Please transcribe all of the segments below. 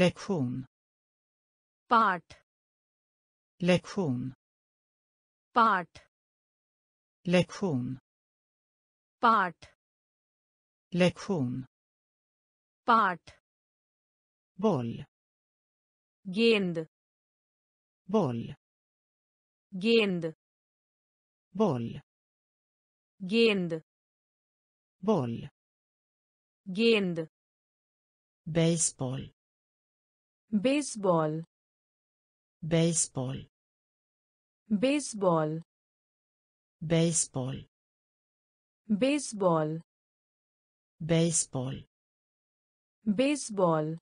lektion part lektion part lektion part lektion part boll gend boll gend boll gend boll gend baseball baseball. Baseball. Baseball. Baseball. Baseball. Baseball. Baseball.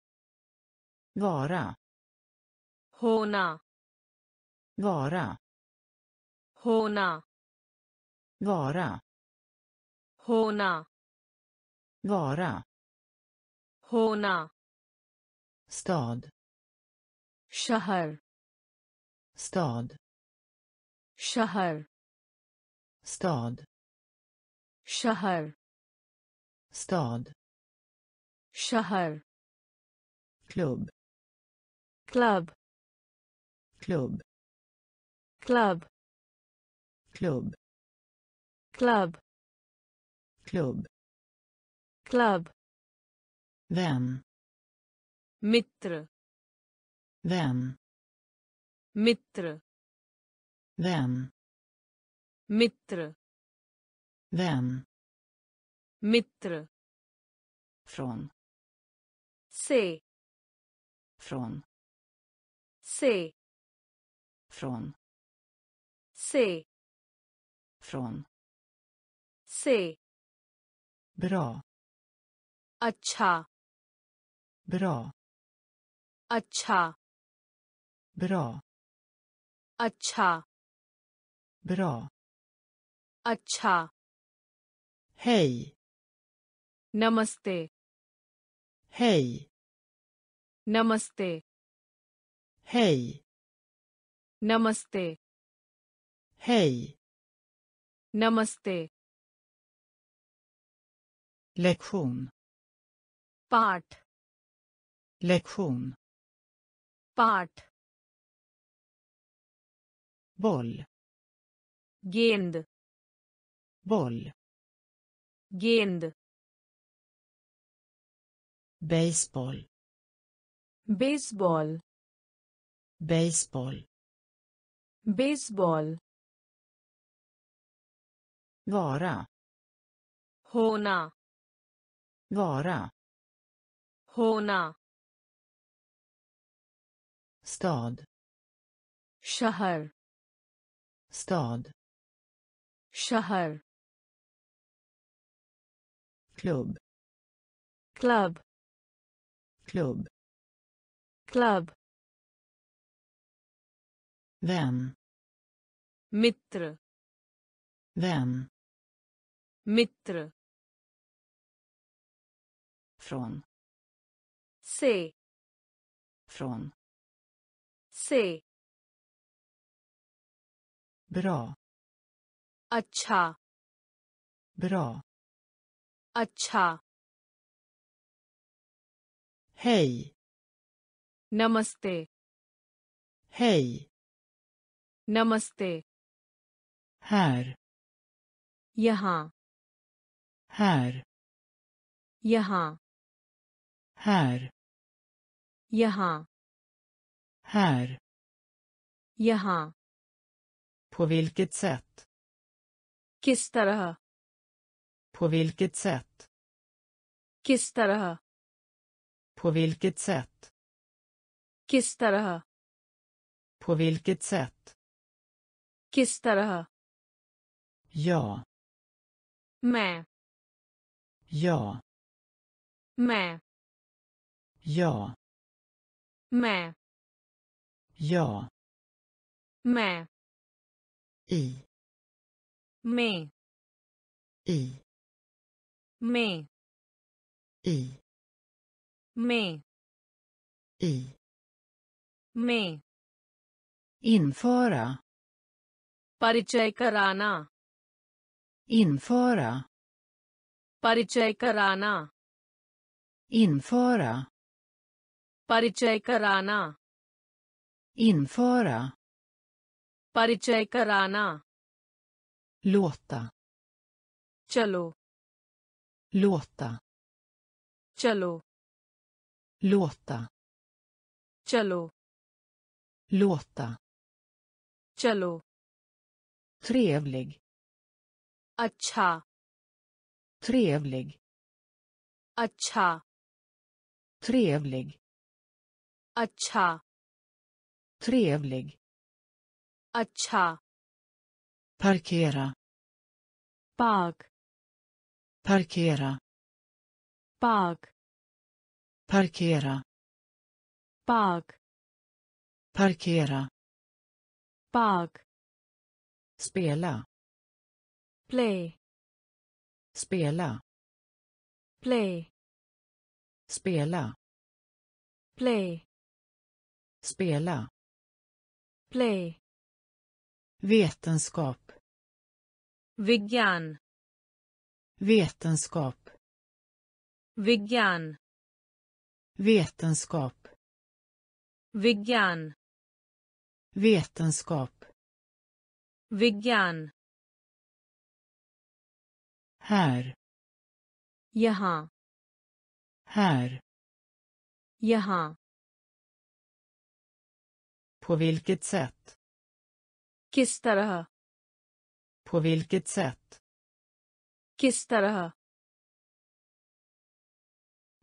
Vara. Hona. Vara. Hona. Vara. Hona. Vara. Hona. Stad. شهر stad. شهر stad. شهر stad. شهر klubb. Klubb klubb. Klubb klubb. Klubb klubb. Klubb vän. Mittre vän मित्र vän मित्र vän मित्र från से från से från से från से bra अच्छा bra अच्छा bra अच्छा bra अच्छा hej नमस्ते hej नमस्ते hej नमस्ते hej नमस्ते lektion पाठ lektion पाठ boll. Gend. Boll. Gend. Baseball. Baseball. Baseball. Baseball. Vara. Hona vara. Hona stad. Shahar stad شهر klubb klubb klubb klubb vän mittre vän mittre från se. från se. bra अच्छा bra अच्छा hej नमस्ते hej नमस्ते här यहाँ här यहाँ här यहाँ här यहाँ på vilket sätt किस तरह på vilket sätt किस तरह på vilket sätt किस तरह på vilket sätt किस तरह ja मैं ja मैं ja मैं ja मैं i में i में i में i में införa परिचय कराना införa परिचय कराना införa परिचय कराना införa परिचय कराना। लोता चलो। लोता चलो। लोता चलो। लोता चलो। त्रेवलिग अच्छा। त्रेवलिग अच्छा। त्रेवलिग अच्छा। त्रेवलिग अच्छा parkera park parkera park parkera park parkera park spela play spela play spela play spela play Vetenskap. Vigyan. Vetenskap. Vigyan. Vetenskap. Vigyan. Vetenskap. Vigyan. Här. Jaha. Här. Jaha. På vilket sätt? किस तरह på vilket sätt किस तरह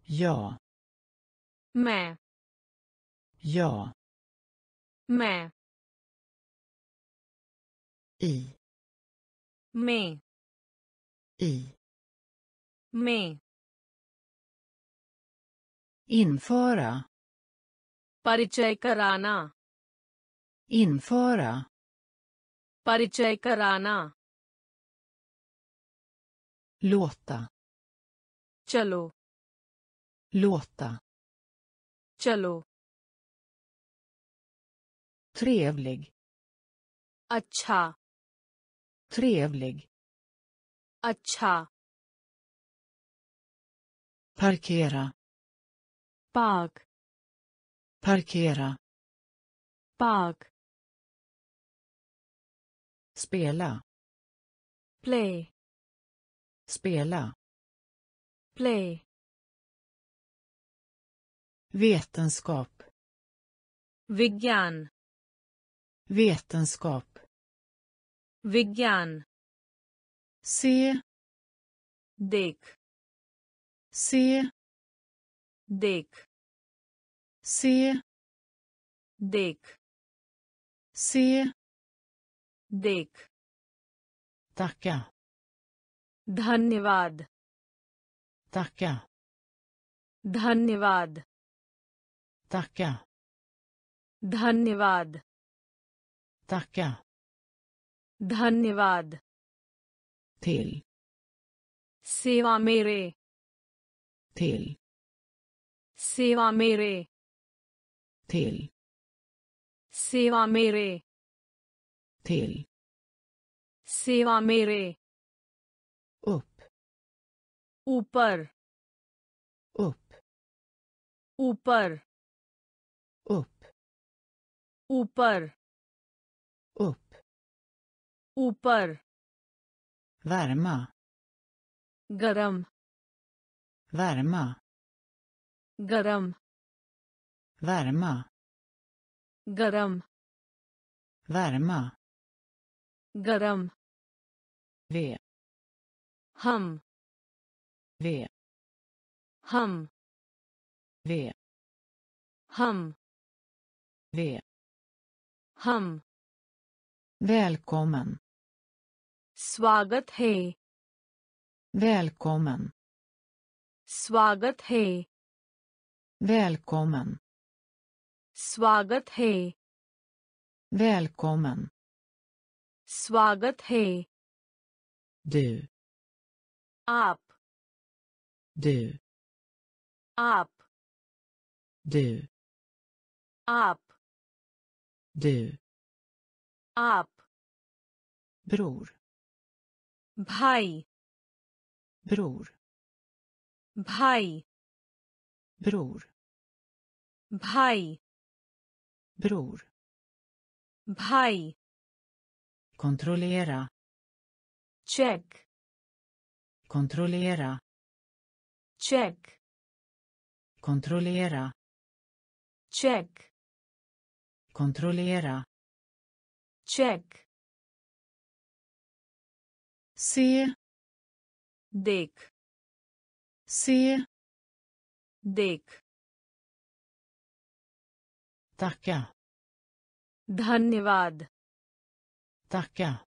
ja मैं ja मैं i में i में införa परिचय कराना införa परिचय कराना låta चलो låta चलो trevlig अच्छा trevlig अच्छा parkera park parkera park Spela. Play. Spela. Play. Vetenskap. Vegan. Vetenskap. Vegan. Se. Dek. Se. Dek. Se. Dek. Se. देख। Tacka. धन्यवाद। Tacka. धन्यवाद। Tacka. धन्यवाद। Tacka. धन्यवाद। Till. सेवा मेरे। Till. सेवा मेरे। Till. सेवा मेरे। Till सेवा मेरे upp ऊपर upp ऊपर upp ऊपर upp ऊपर värma गरम värma गरम värma गरम värma Garam. Ve. Ham. Ve. Ham. Ve. Ham. Ve. Ham. Välkommen. Svagat hej. Välkommen. Svagat hej. Välkommen. Svagat hej. Välkommen. स्वागत है। दे। आप। do आप। do आप। do आप। ब्रोर। भाई। ब्रोर। भाई। ब्रोर। भाई। ब्रोर। भाई। Kontrollera check kontrollera check kontrollera check kontrollera check se देख se देख tacka धन्यवाद tacka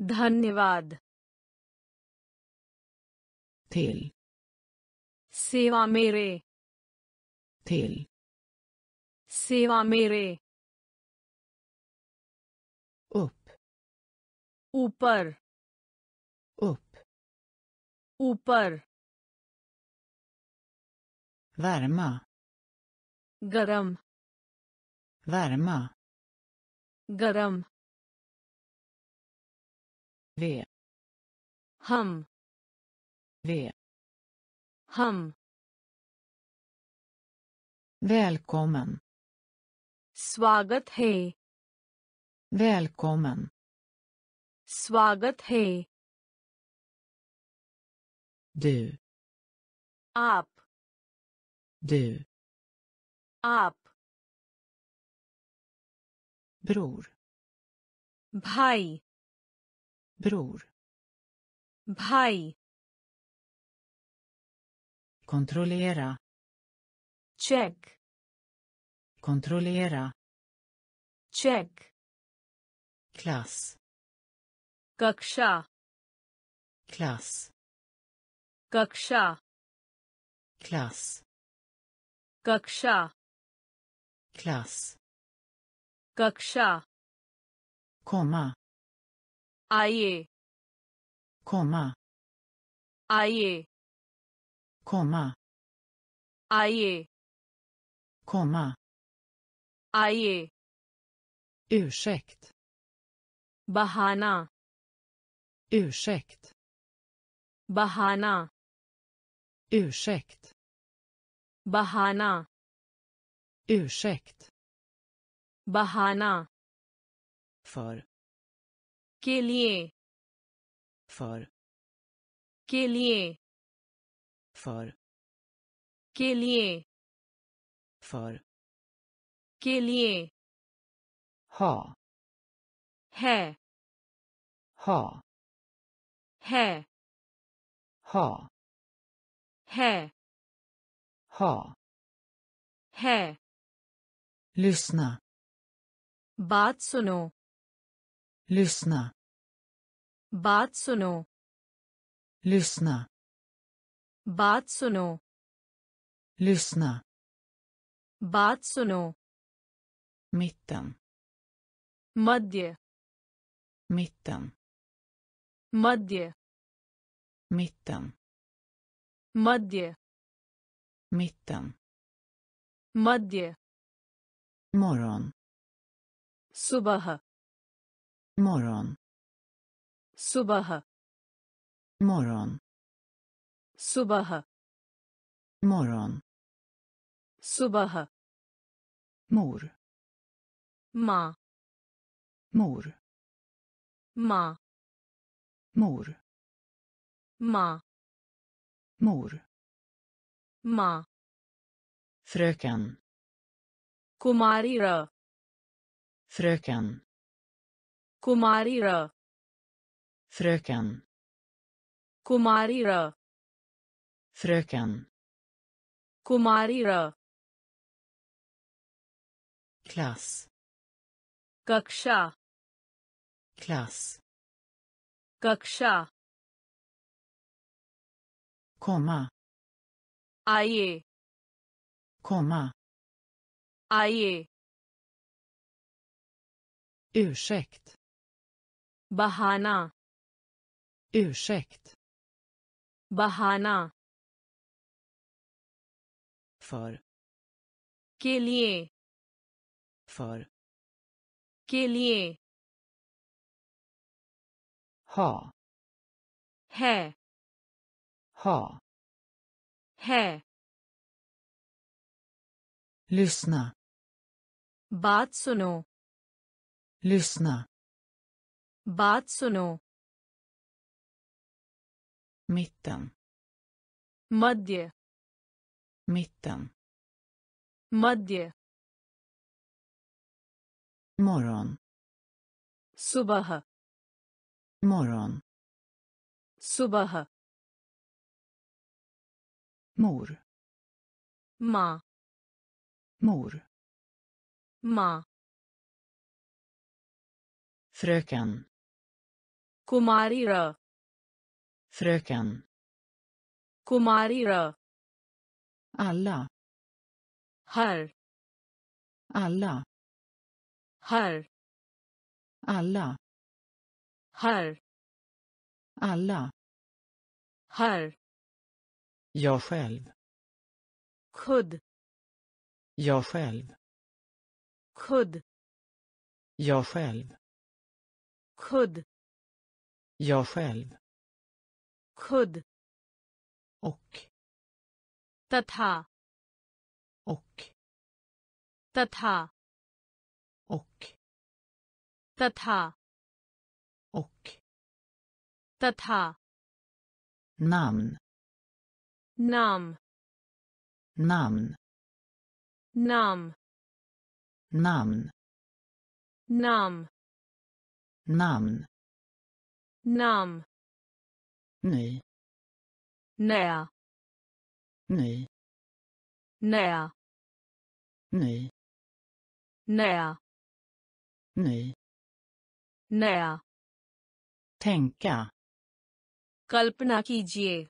धन्यवाद till सेवा मेरे till सेवा मेरे upp ऊपर upp ऊपर värma गरम värma गरम ve हम ve हम välkommen स्वागत है välkommen स्वागत है du आप du आप bror भाई Bror. Bhai. Kontrollera. Check. Kontrollera. Check. Klass. Kaksha. Klass. Kaksha. Klass. Kaksha. Klass. Kaksha. Komma. आइए komma आइए komma आइए komma आइए ursäkt बहाना ursäkt बहाना ursäkt बहाना ursäkt बहाना för के लिए फॉर के लिए फॉर के लिए फॉर के लिए हा है हा है हा है हा है। लिसना बात सुनो। lyssna बात सुनो lyssna बात सुनो lyssna बात सुनो mitten मध्य mitten मध्य mitten मध्य mitten मध्य morgon सुबह morgon. Subaha. Morgon. Subaha. Morgon. Subaha. Mor. Ma. Mor. Ma. Mor. Ma. Mor. Ma. Fröken. Kumarira fröken. Kumarira. Fröken. Kumarira. Fröken. Kumarira. Klass. Kaksha. Klass. Kaksha. Komma. Aie. Komma. Aie. Ursäkt. बहाना ursäkt बहाना för के लिए för के लिए ha है ha है Lyssna. बात सुनो Lyssna. बात सुनो Mitten. मध्य Mitten. मध्य Morgon. सुबह Morgon. सुबह Mor. माँ Mor. माँ Fröken. Kumarira. Fröken. Kumarira. Alla. Här. Alla. Här. Alla. Här. Alla. Här. Jag själv. Kudd. Jag själv. Kudd. Jag själv. Kudd. Jag själv. kud Och. Tatha. Och. Tatha. Och. Tatha. Och. Tatha. Namn. Namn. Namn. Namn. Namn. Namn. Namn. नाम Ny. नया Ny. नया Ny. नया Ny. नया Tänka. कल्पना कीजिए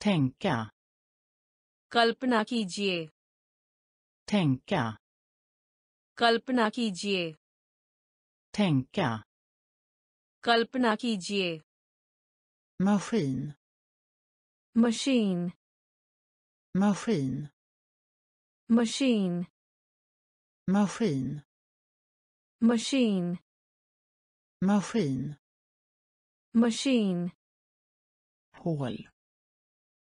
Tänka. कल्पना कीजिए Tänka. कल्पना कीजिए Tänka. कल्पना कीजिए Maskin. Machine Maskin. Machine Maskin. Machine Maskin. Machine Hål.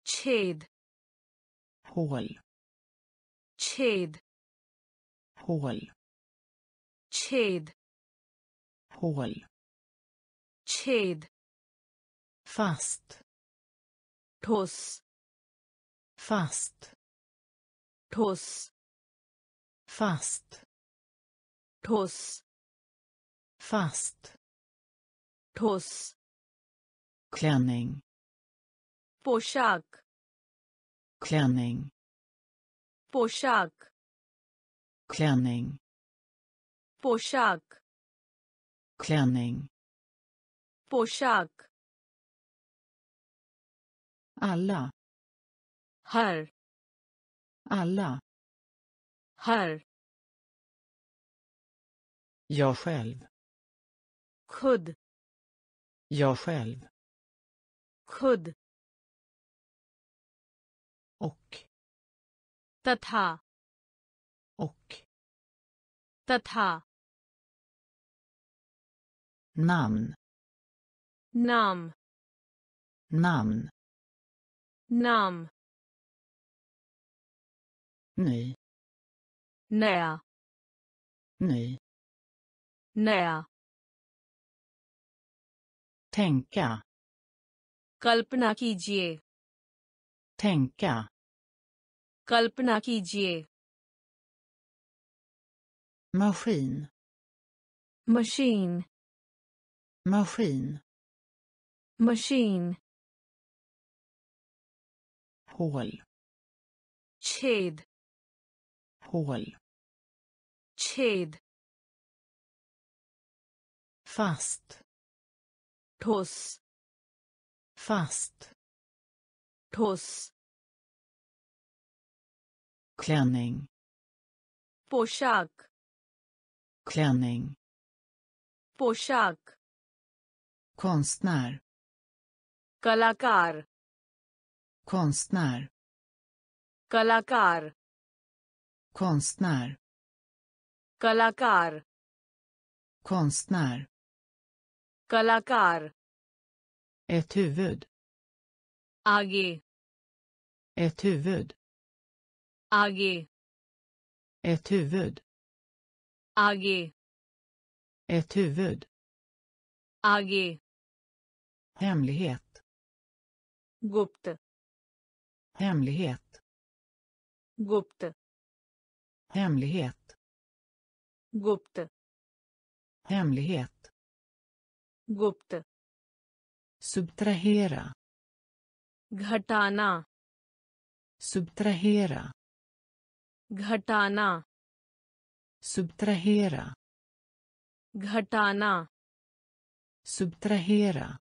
छेद Hål. छेद Hål. छेद Hål. छेद Fast. ठोस Fast. ठोस Fast. ठोस Fast. ठोस Klänning. पोशाक Klänning. पोशाक Klänning. पोशाक Klänning. पोशाक Alla. हर Alla. हर Jag själv. खुद Jag själv. खुद Och. तथा Och. तथा Namn. नाम Namn. नाम Ny. नया Ny. नया Tänka. कल्पना कीजिए Tänka. कल्पना कीजिए Maskin. Machine Maskin. Maskin. Hål. Ked. Hål. Ked. Fast. Tuss. Fast. Tuss. Klänning. Posak. Klänning. Posak. Konstnär. कलाकार Konstnär. कलाकार Konstnär. कलाकार Konstnär. कलाकार Ett huvud. आगे Ett huvud. आगे Ett huvud. आगे Ett huvud. आगे Hemlighet. गुप्त Hemlighet. गुप्त Hemlighet. गुप्त Hemlighet. गुप्त Subtrahera. घटाना Subtrahera. घटाना Subtrahera. घटाना Subtrahera.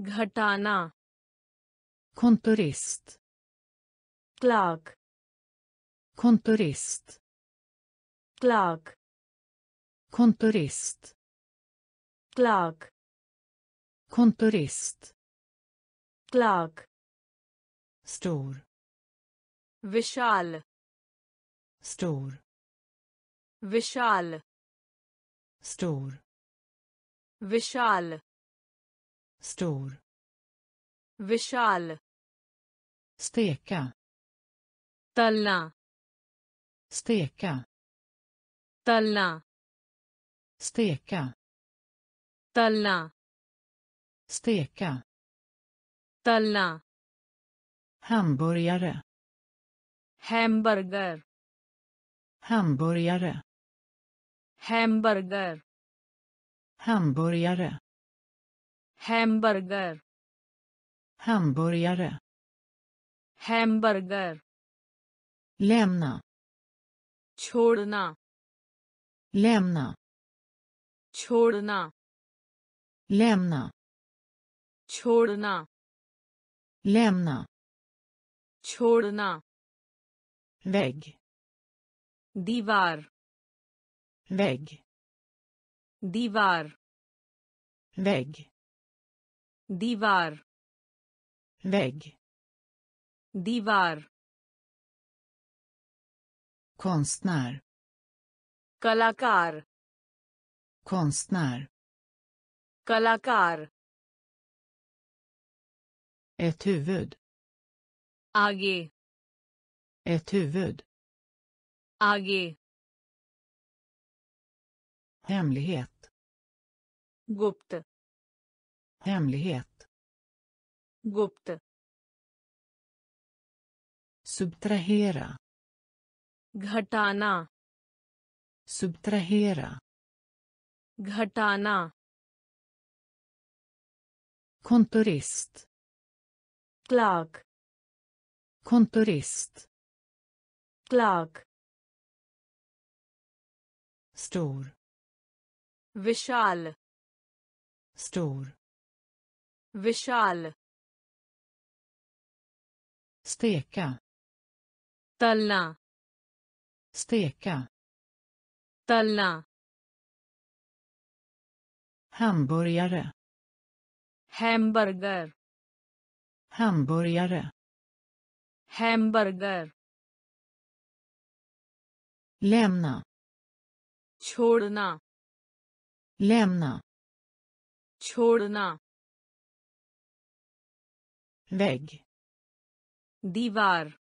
घटाना kontorist. Klag kontorist. Klag kontorist. Klag kontorist. Klag stor. Vishal. Stor. Vishal. Stor. Vishal. Stor. Vishal steka talla. steka talla. steka talla. steka talla. hamburgare hamburger. hamburgare hamburger. hamburgare hamburger. hamburgare. Hamburger Lemna छोड़ना लेमना छोड़ना लेमना छोड़ना लेमना छोड़ना वेग दीवार वेग दीवार वेग दीवार वेग Divar. Konstnär. Kalakar. Konstnär. Kalakar. Ett huvud. Age. Ett huvud. Age. Hemlighet. Gupt. Hemlighet. Gupt Subtrahera. घटाना Subtrahera. घटाना Kontorist. Clark Kontorist. Clark Stor. विशाल Stor. विशाल Steka. Talla. Steka. Talla. Hamburgare. Hamburger. Hamburgare. Hamburger. Lämna. Chorna. Lämna. Chorna. Vägg. Divar.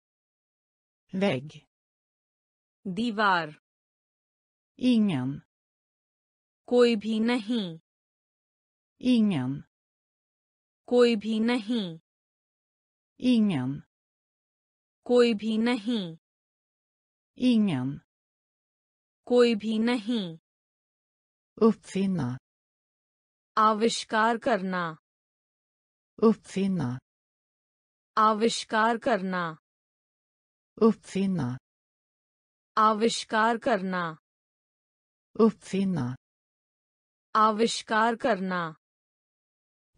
Vägg. दीवार Ingen. कोई भी नहीं Ingen. कोई भी नहीं Ingen. कोई भी नहीं Ingen. कोई भी नहीं Uppfinna. आविष्कार करना Uppfinna. आविष्कार करना Uppfinna. आविष्कार करना Uppfinna. आविष्कार करना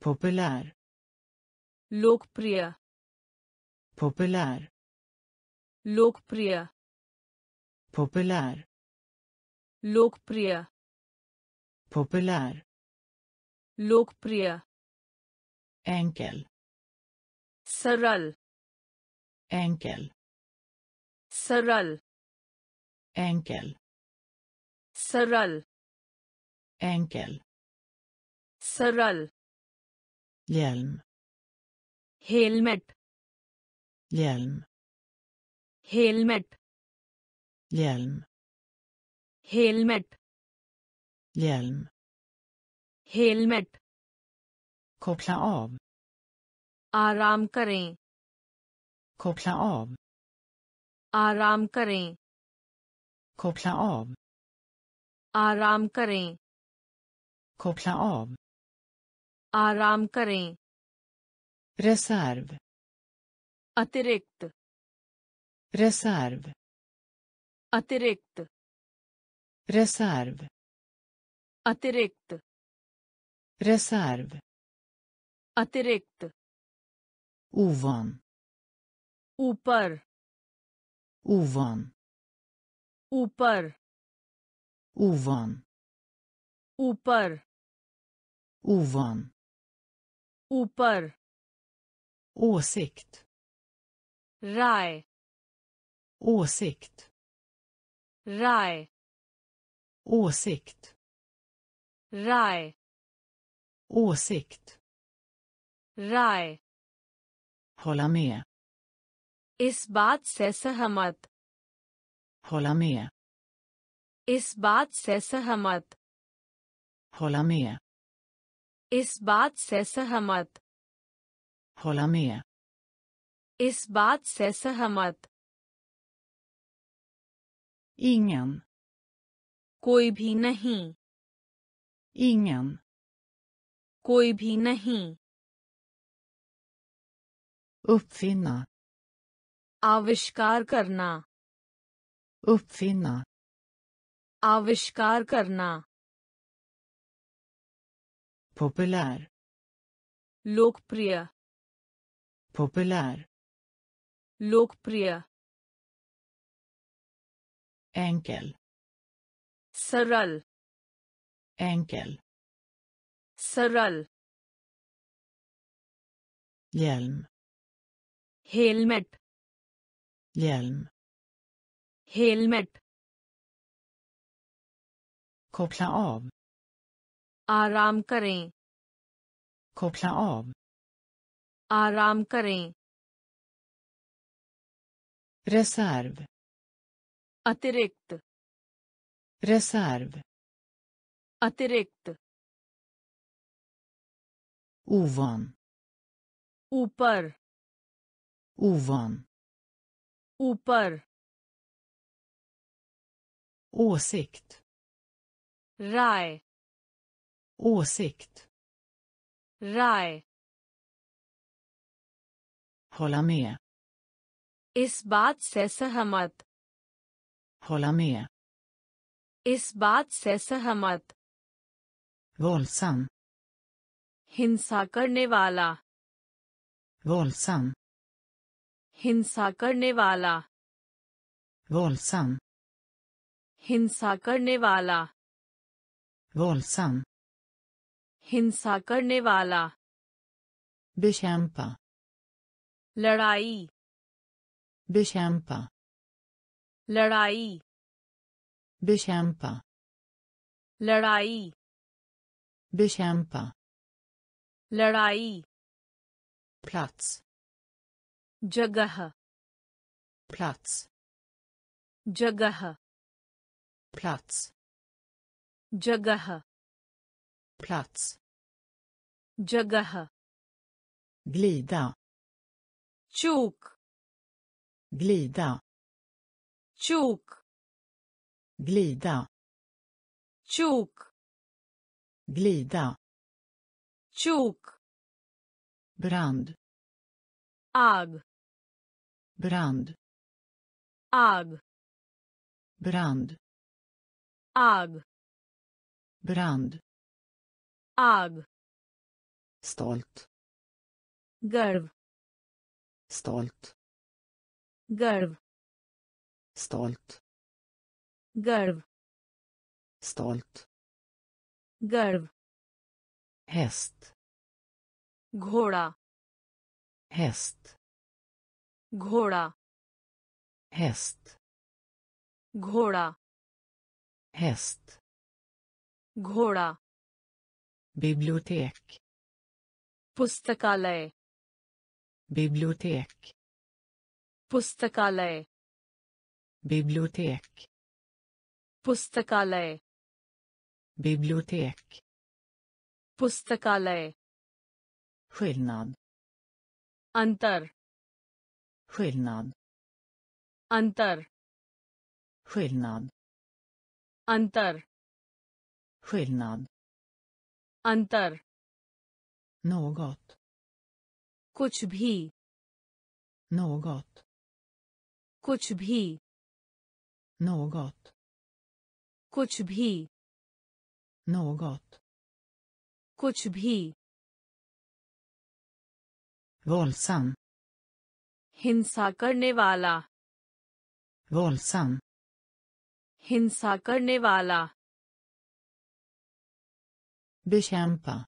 Populär. लोकप्रिय Populär. लोकप्रिय Populär. लोकप्रिय Populär. लोकप्रिय Enkel. सरल Enkel. सरल Enkel. सरल Enkel. सरल Hjälm. Helmet Hjälm. Helmet hjälm helmet hjälm helmet koppla av आराम करें koppla av आराम करें। कोपला ऑब आराम करें। कोपला ऑब आराम करें। रिज़र्व अतिरिक्त। रिज़र्व अतिरिक्त। रिज़र्व अतिरिक्त। रिज़र्व अतिरिक्त। ऊवन ऊपर। ovan ऊपर ovan ऊपर ovan ऊपर åsikt राय åsikt राय åsikt राय åsikt राय hålla med इस बात से सहमत। Hålla med. इस बात से सहमत। Hålla med. इस बात से सहमत। Hålla med. इस बात से सहमत। Ingen. कोई भी नहीं। Ingen. कोई भी नहीं। Uppfinna. आविष्कार करना। उपफिना आविष्कार करना। पॉपुलर लोकप्रिय। पॉपुलर लोकप्रिय। एंकल सरल। एंकल सरल। Helmet. hjälm helmet koppla av आराम करें koppla av आराम करें reserv अतिरिक्त reserv अतिरिक्त ovan ऊपर ovan ऊपर ओसिक्त राय ओसिक्त राय होला में इस बात से सहमत होला में इस बात से सहमत वोल्सम हिंसा करने वाला वोल्सम हिंसा करने वाला। वोल्सम हिंसा करने वाला। वोल्सम हिंसा करने वाला। बेशंपा लड़ाई। बेशंपा लड़ाई। बेशंपा लड़ाई। बेशंपा लड़ाई। प्लाट्स जगह plats जगह plats जगह plats जगह glida चूक glida चूक glida चूक glida चूक brand आग brand. Ag. Brand. Ag. Brand. Ag. Stolt. Garv. Stolt. Garv. Stolt. Garv. Stolt. Garv. Häst. घोड़ा häst. घोड़ा हेस्त घोड़ा हेस्त घोड़ा बिब्लियोटेक पुस्तकालय बिब्लियोटेक पुस्तकालय बिब्लियोटेक पुस्तकालय बिब्लियोटेक पुस्तकालय खिलनाद अंतर skillnad antar skillnad antar skillnad antar något kuch bhi något kuch bhi något kuch bhi något kuch bhi våldsam हिंसा करने वाला। वोल्सम हिंसा करने वाला। बेशंपा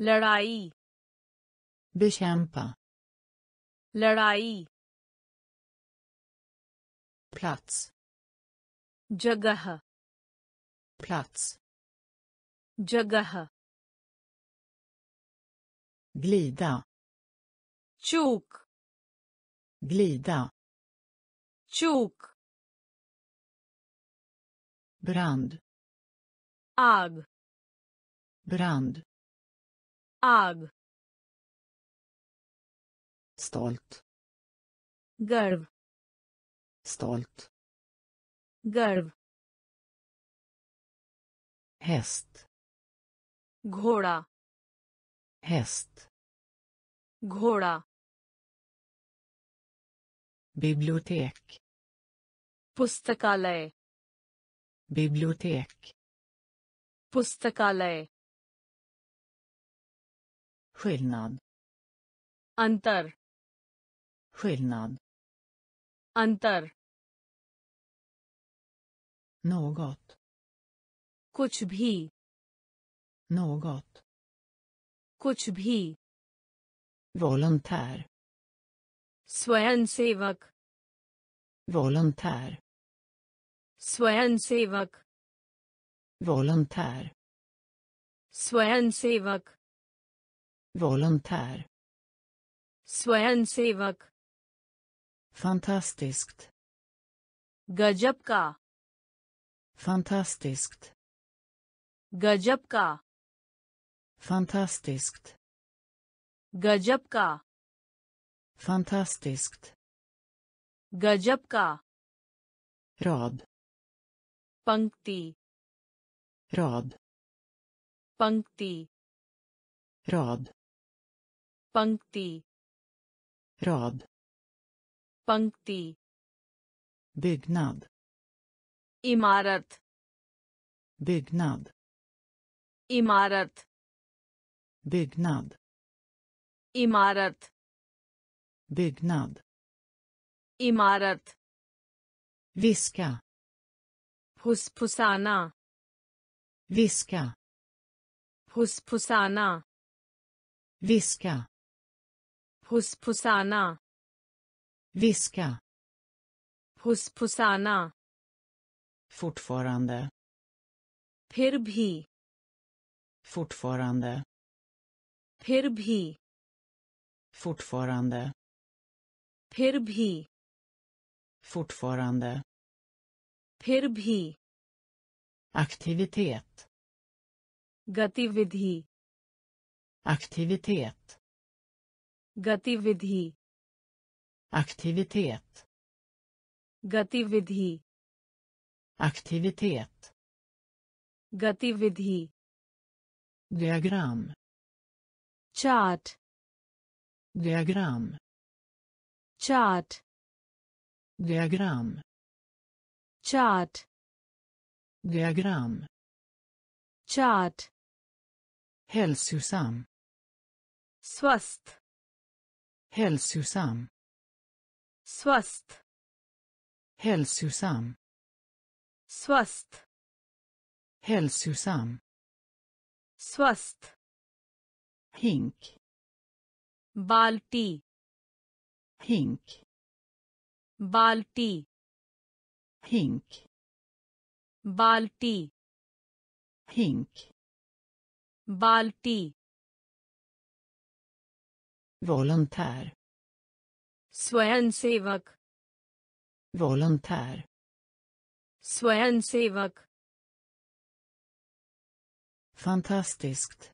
लड़ाई। बेशंपा लड़ाई। प्लाट्स जगह। प्लाट्स जगह। ग्लीदा चूक। Glida. Chok. Brand. Ag. Brand. Ag. Stolt. Garv. Stolt. Garv. Häst. Ghora. Häst. Ghora. bibliotek पुस्तकालय bibliotek पुस्तकालय skillnad अंतर skillnad अंतर något कुछ भी något कुछ भी volontär स्वयंसेवक volontär स्वयंसेवक volontär स्वयंसेवक volontär स्वयंसेवक fantastiskt गजब का fantastiskt गजब का fantastiskt गजब का fantastiskt गजब का rad पंक्ति rad पंक्ति rad पंक्ति rad पंक्ति byggnad इमारत byggnad इमारत byggnad इमारत byggnad इमारत viska फुसफुसाना viska फुसफुसाना viska फुसफुसाना viska फुसफुसाना fortfarande फिर भी fortfarande फिर भी fortfarande फिर भी fortfarande फिर भी aktivitet गतिविधि aktivitet गतिविधि aktivitet गतिविधि aktivitet गतिविधि diagram chart diagram chart. Diagram. Chart. Diagram. Chart. Hälsosam. Svast. Hälsosam. Svast. Hälsosam. Svast. Hälsosam. Svast. Hink. Balti. hink बाल्टी hink बाल्टी hink बाल्टी volontär स्वयंसेवक volontär स्वयंसेवक fantastiskt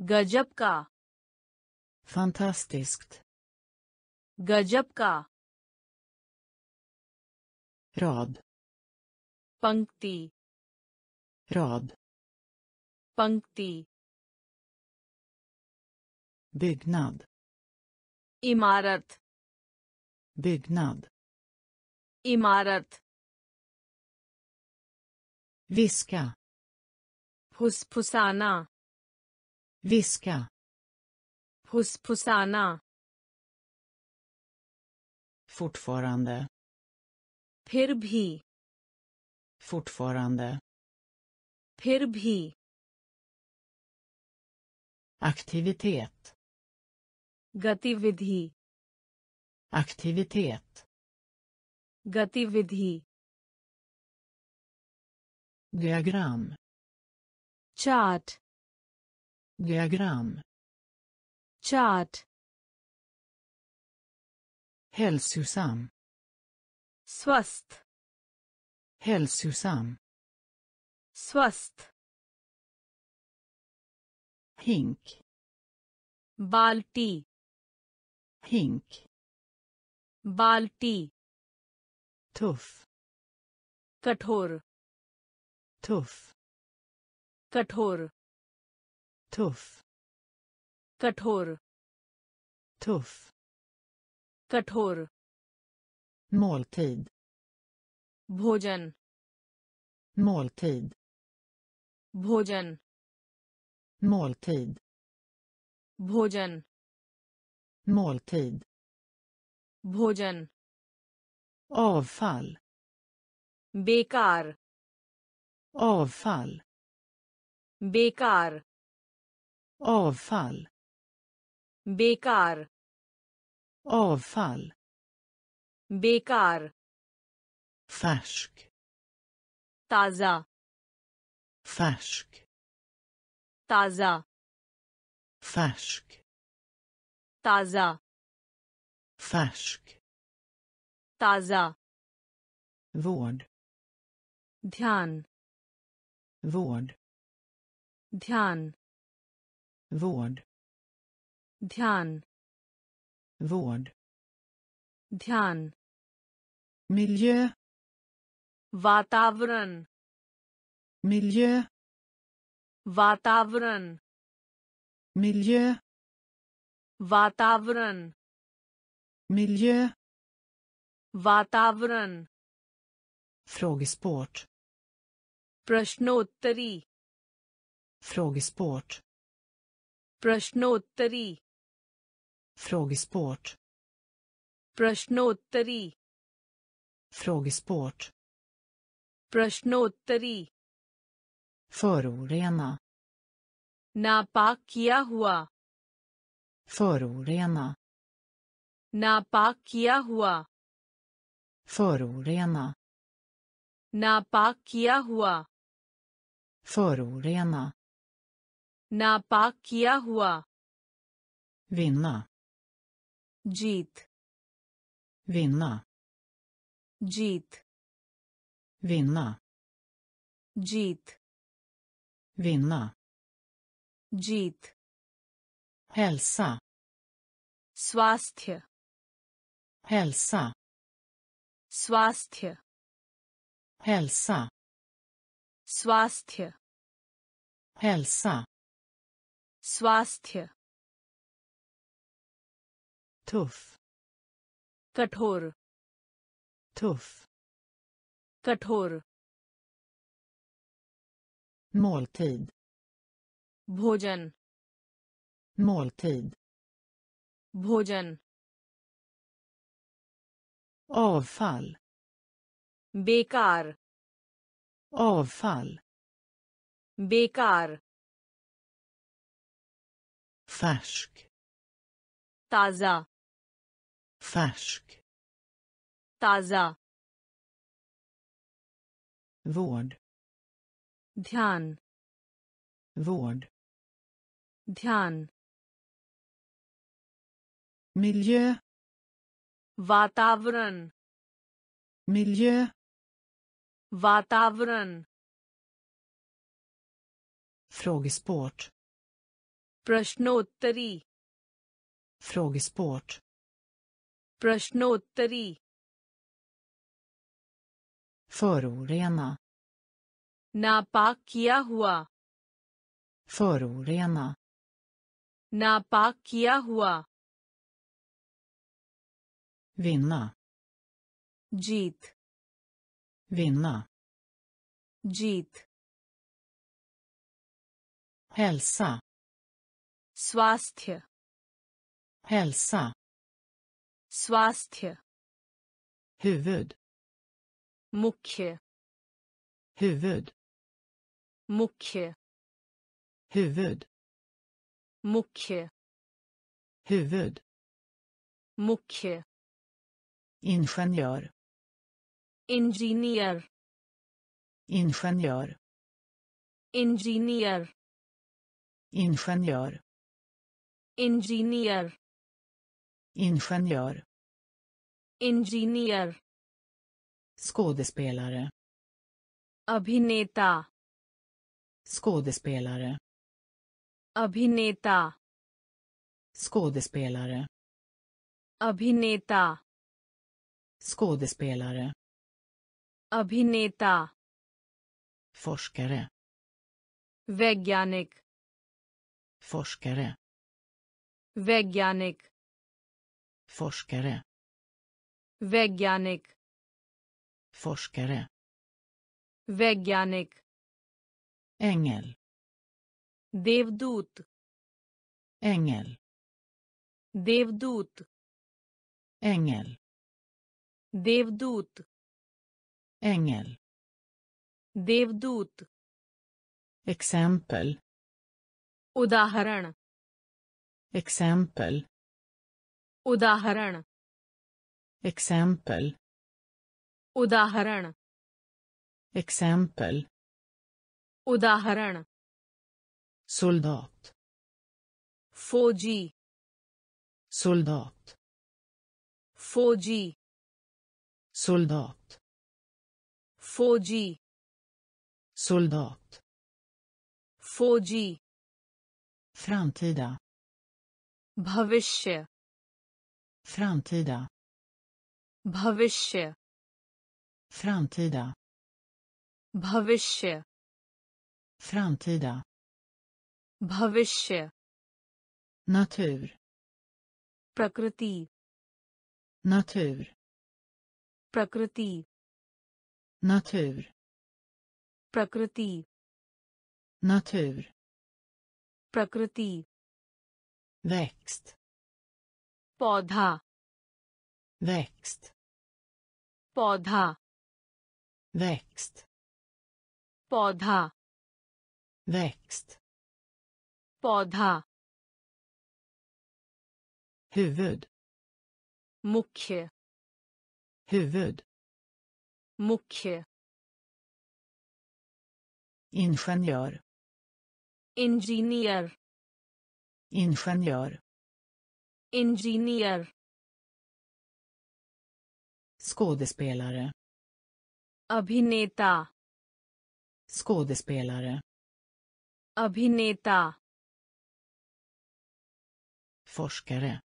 गजब का fantastiskt गजब का। रॉड पंक्ति। रॉड पंक्ति। बिगनाद इमारत। बिगनाद इमारत। विस्का फुसफुसाना। विस्का फुसफुसाना। fortfarande फिर भी fortfarande फिर भी aktivitet गतिविधि aktivitet गतिविधि diagram chart diagram chart Hälsosam. Svast. Hälsosam. Svast. Hink. Balti. Hink. Balti. Tuff. Kathor. Tuff. Kathor. Tuff. Kathor. Tuff. कठोर मोलतीद भोजन मोलतीद भोजन मोलतीद भोजन मोलतीद भोजन अवफल बेकार अवफल बेकार अवफल बेकार avfall. Bekar. Färsk. Taza. Färsk. Taza. Färsk. Taza. Färsk. Taza. Vård. Dhyan. Vård. Dhyan. Vård. Dhyan. vård ध्यान miljö वातावरण miljö वातावरण miljö वातावरण miljö वातावरण frågesport प्रश्नोत्तरी frågesport प्रश्नोत्तरी frågesport प्रश्नोत्तरी frågesport प्रश्नोत्तरी förorena नापाक किया हुआ förorena नापाक किया हुआ förorena नापाक किया हुआ förorena नापाक किया हुआ vinna Jeet. Vinna. Jeet. Vinna. Jeet. Vinna. Jeet. Hälsa. Swasthya. Hälsa. Swasthya. Hälsa. Swasthya. Hälsa. Swasthya tuff कठोर tuff कठोर måltid भोजन måltid भोजन avfall बेकार avfall बेकार färsk ताजा Färsk. Taza. Vård. Dhyan. Vård. Dhyan. Miljö. Vatavran. Miljö. Vatavran. Frågesport. Prashnottari. Frågesport. प्रश्नोत्तरी förorena नापाक किया हुआ förorena नापाक किया हुआ vinna जीत vinna जीत hälsa स्वास्थ्य hälsa स्वास्थ्य huvud मुख्य huvud मुख्य huvud मुख्य huvud मुख्य ingenjör engineer ingenjör engineer ingenjör engineer ingenjör Ingenjör. Skådespelare. Abhineta. Skådespelare. Abhineta. Skådespelare. Abhineta. Skådespelare. Abhineta. Forskare. Vägganik. Forskare. Vägganik. Forskare. वैज्ञानिक forskare वैज्ञानिक ängel देवदूत ängel देवदूत ängel देवदूत ängel देवदूत exempel उदाहरण exempel उदाहरण exempel उदाहरण exempel उदाहरण soldat फौजी soldat फौजी soldat फौजी soldat फौजी framtida भविष्य framtida Bhavishya. Framtida. Bhavishya. Framtida. Bhavishya. Natur. Prakriti. Natur. Prakriti. Natur. Prakriti. Natur. Prakriti. Växt. Pådha. Växt. पौधा växt पौधा växt पौधा huvud मुख्य huvud मुख्य ingenjör engineer ingenjör engineer skådespelare Abhineta. skådespelare Abhineta. forskare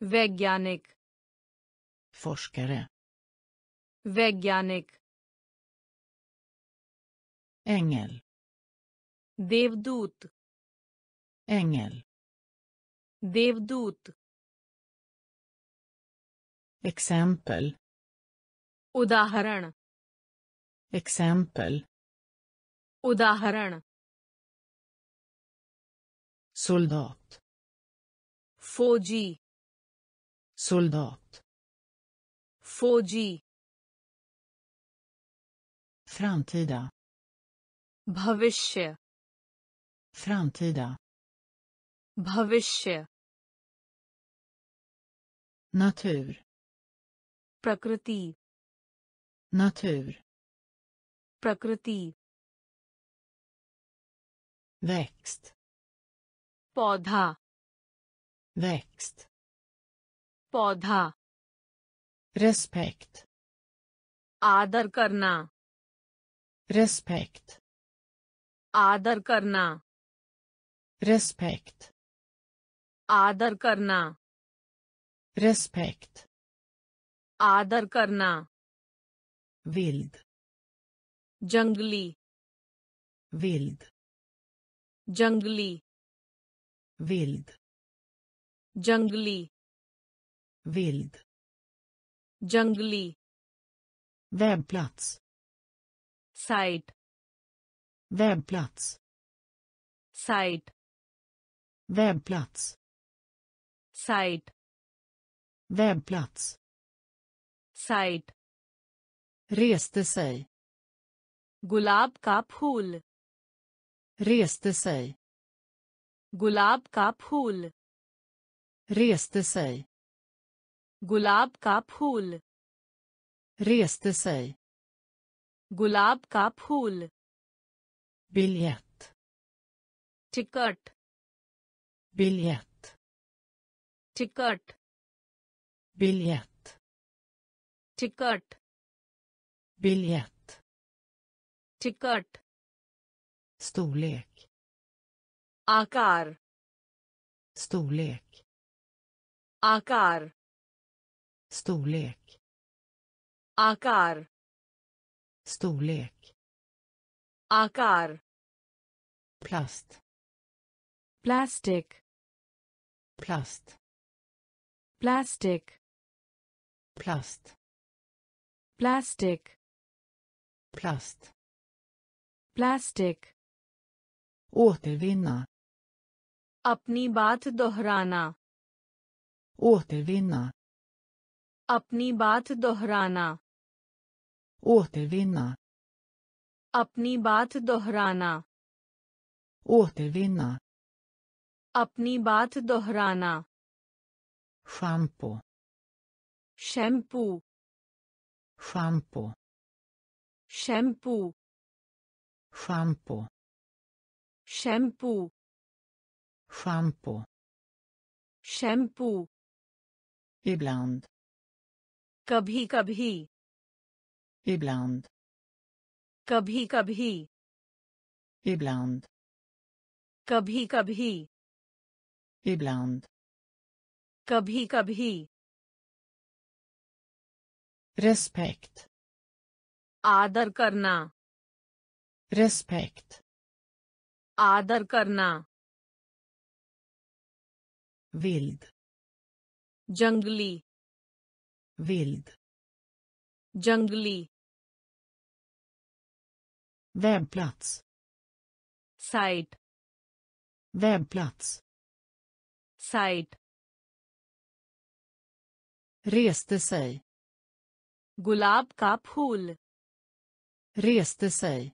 Vegyanik. forskare Vegyanik. ängel Devdut. ängel Devdut exempel उदाहरण exempel उदाहरण soldat फौजी soldat फौजी framtida भविष्य framtida भविष्य natur प्रकृति natur प्रकृति växt पौधा växt पौधा respekt आदर करना respekt आदर करना respekt आदर करना respekt आदर करना। वेल्द जंगली। वेल्द जंगली। वेल्द जंगली। वेल्द जंगली। वेबप्लाट्स साइट वेबप्लाट्स साइट वेबप्लाट्स साइट वेबप्लाट्स साइट reste sig गुलाब का फूल reste sig गुलाब का फूल reste sig गुलाब का फूल reste sig गुलाब का फूल biljett ticket biljett ticket biljett Ticket. Biljett. Ticket. Storlek. Akar. Storlek. Akar. Storlek. Akar. Storlek. Akar. Plast. Plastic. Plast. Plastic. Plast. Plastic plast. Plastic återvinna. अपनी बात दोहराना återvinna. अपनी बात दोहराना återvinna. अपनी बात दोहराना återvinna. अपनी बात दोहराना shampoo. Shampoo shampoo shampoo shampoo shampoo shampoo shampoo ibland कभी कभी ibland कभी कभी ibland कभी कभी ibland कभी कभी respekt आदर करना respekt आदर करना vild जंगली vild जंगली webbplats site webbplats site reste sig गुलाब का फूल reste sig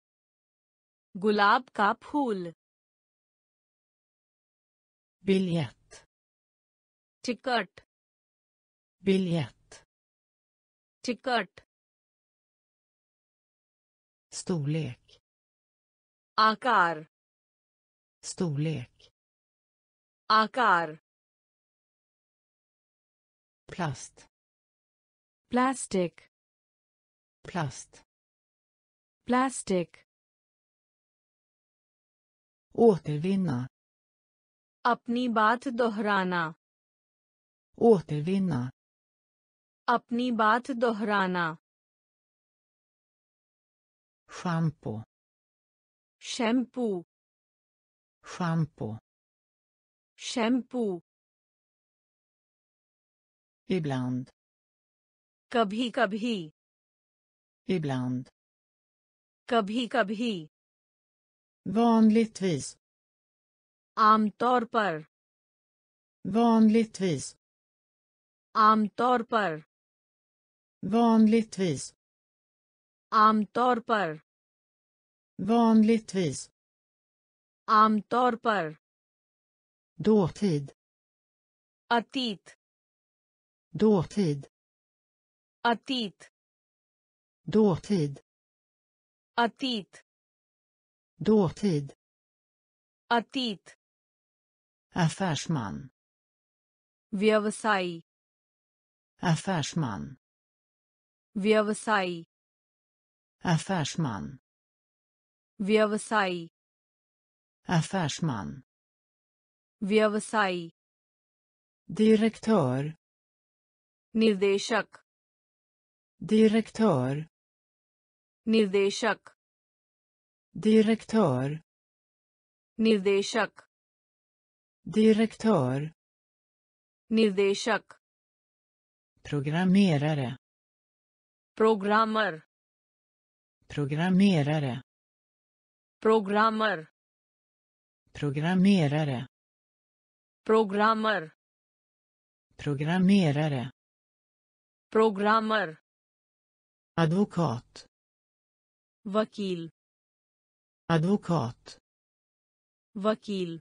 गुलाब का फूल biljett ticket biljett ticket storlek आकार storlek आकार plast plastic Plast plastic återvinna अपनी बात दोहराना återvinna अपनी बात दोहराना shampoo shampoo shampoo shampoo ibland कभी कभी ibland कभी कभी vanligtvis आमतौर पर vanligtvis आमतौर पर vanligtvis आमतौर पर vanligtvis आमतौर पर dåtid अतीत dåtid अतीत dåtid Atit. Dåtid. Atit. Affärsman. Vyavasai. Affärsman. Vyavasai. Affärsman. Vyavasai. Affärsman. Vyavasai. Direktör. Nirdeshak. Direktör. निर्देशक direktör निर्देशक direktör निर्देशक programmerare programmer programmerare programmer programmerare programmer programmerare programmer advokat Vakil. Advokat. Vakil.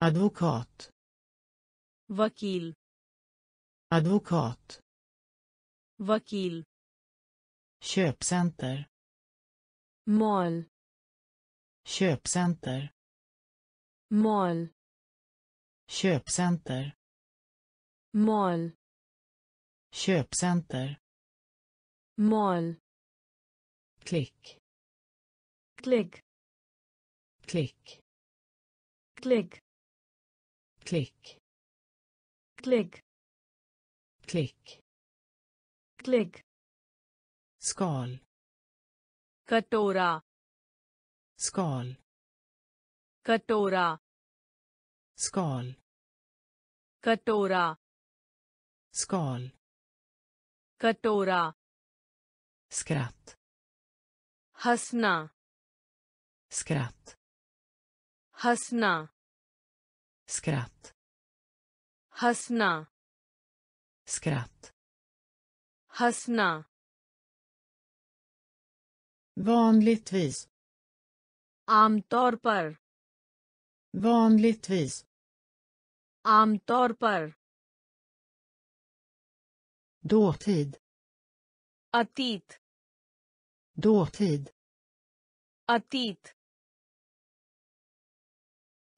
Advokat. Vakil. Advokat. Vakil. Köpcenter. Mall. Köpcenter. Mall. Köpcenter. Mall. Köpcenter. Mall klick. Klick. Klick. Klick. Klick. Klick. Klick. Klick. Skal. Katora. Skal. Katora. Skal. Katora. Skal. Katora. Skratt. हंसना skratt हंसना skratt हंसना skratt हंसना vanligtvis आमतौर पर vanligtvis आमतौर पर dåtid अतीत Dåtid. Attit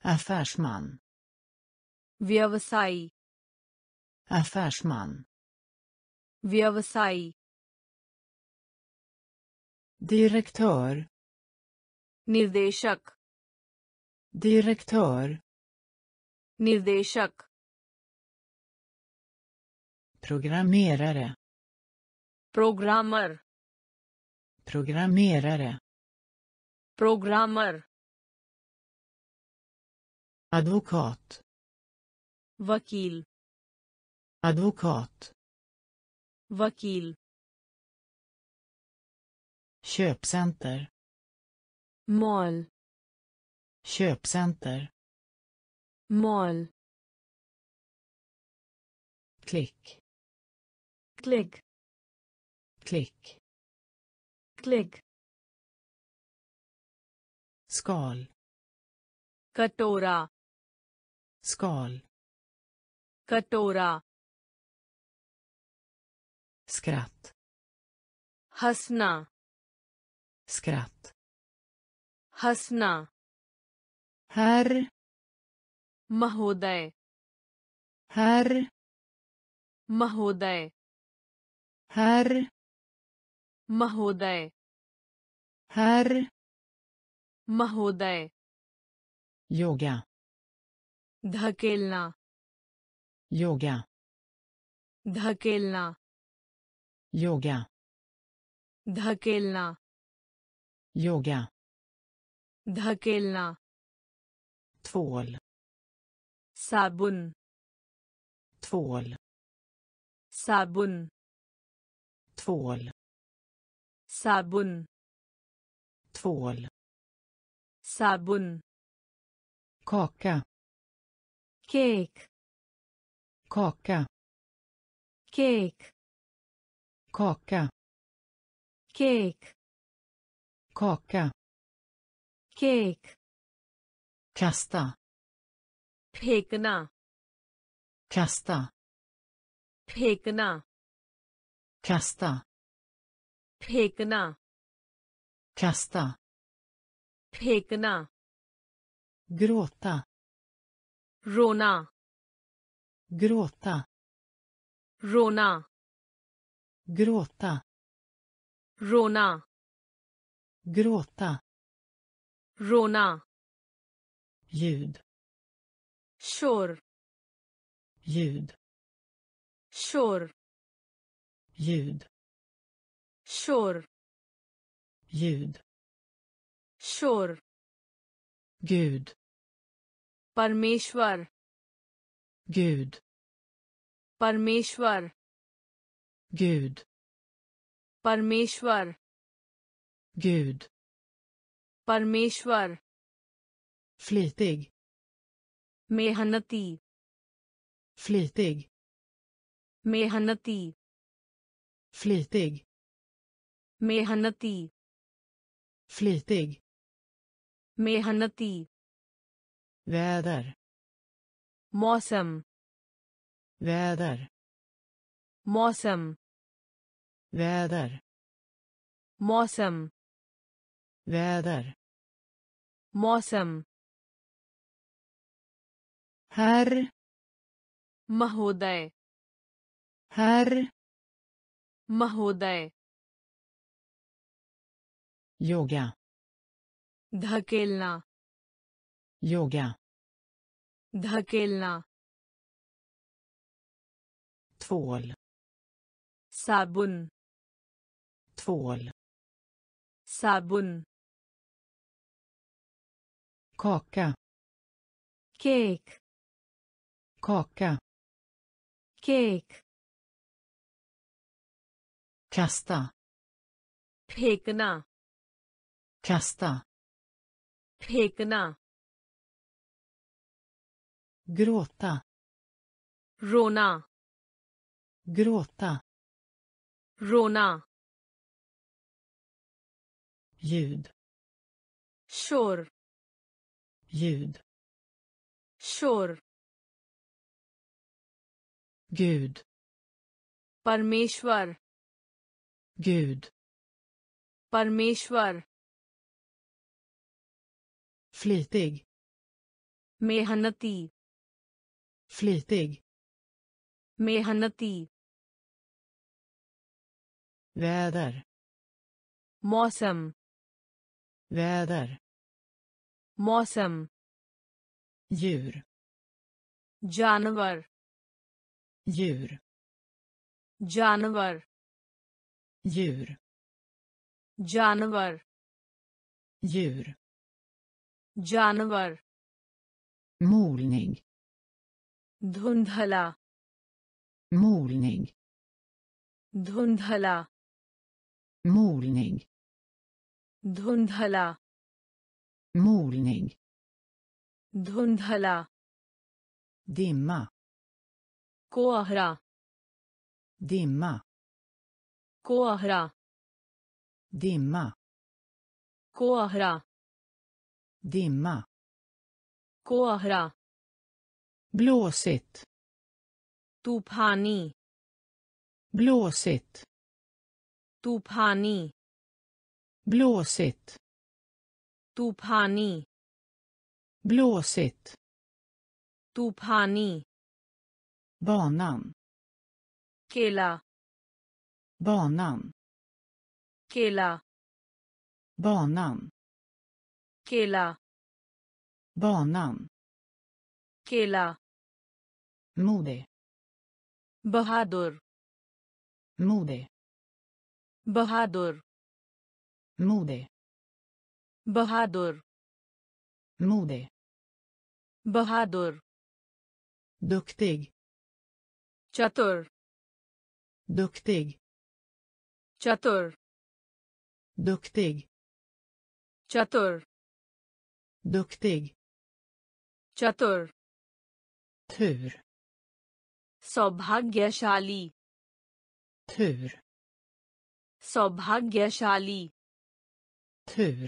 Affärsman. Vyavasai. Affärsman. Vyavasai. Direktör. Nirdeshak. Direktör. Nirdeshak. Programmerare. Programmer. Programmerare. Programmer. Advokat. Vakil. Advokat. Vakil. Köpcenter. Mall. Köpcenter. Mall. Klick. Klick. Klick. Click skal कटोरा skal कटोरा skratt हंसना skratt हंसना herr महोदय herr महोदय herr महोदय herr महोदय yoga धकेलना yoga धकेलना yoga धकेलना yoga धकेलना tvål साबुन tvål साबुन tvål sabun. Tvål. Sabun. Kaka. Cake. Kaka. Cake. Kaka. Cake. Kaka. Cake. Kasta. Fekna kasta. Fekna kasta. फेंकना kasta फेंकना gråta रोना gråta रोना gråta रोना gråta रोना ljud शोर ljud शोर ljud Kör. Ljud. Kör. Gud. Parmeshwar. Gud. Parmeshwar. Gud. Parmeshwar. Gud. Parmeshwar. Flitig. Mehanati. Flitig. Mehanati. Flitig. मेहनती flitig मेहनती väder मौसम väder मौसम väder मौसम väder मौसम herr महोदय herr महोदय yoga धकेलना yoga धकेलना tvål साबुन tvål साबुन kaka cake kaka cake kasta फेंकना kasta फेंकना gråta रोना gråta रोना ljud शोर ljud शोर Gud परमेश्वर Gud परमेश्वर flitig मेहनती flitig मेहनती väder मौसम väder मौसम djur जानवर djur जानवर djur जानवर djur जानवर मोलनिंग धुंधला मोलनिंग धुंधला मोलनिंग धुंधला मोलनिंग धुंधला दिमा कोहरा दिमा कोहरा दिमा कोहरा dimma कोहरा blåsigt तूफानी blåsigt तूफानी blåsigt तूफानी blåsigt तूफानी banan केला banan केला banan Kela. Banan. Kela. Modig. Bahadur. Modig. Bahadur. Modig. Bahadur. Modig. Bahadur. Duktig. Chatur. Duktig. Chatur. Duktig. Chatur. duktig चतुर tur सौभाग्यशाली tur सौभाग्यशाली tur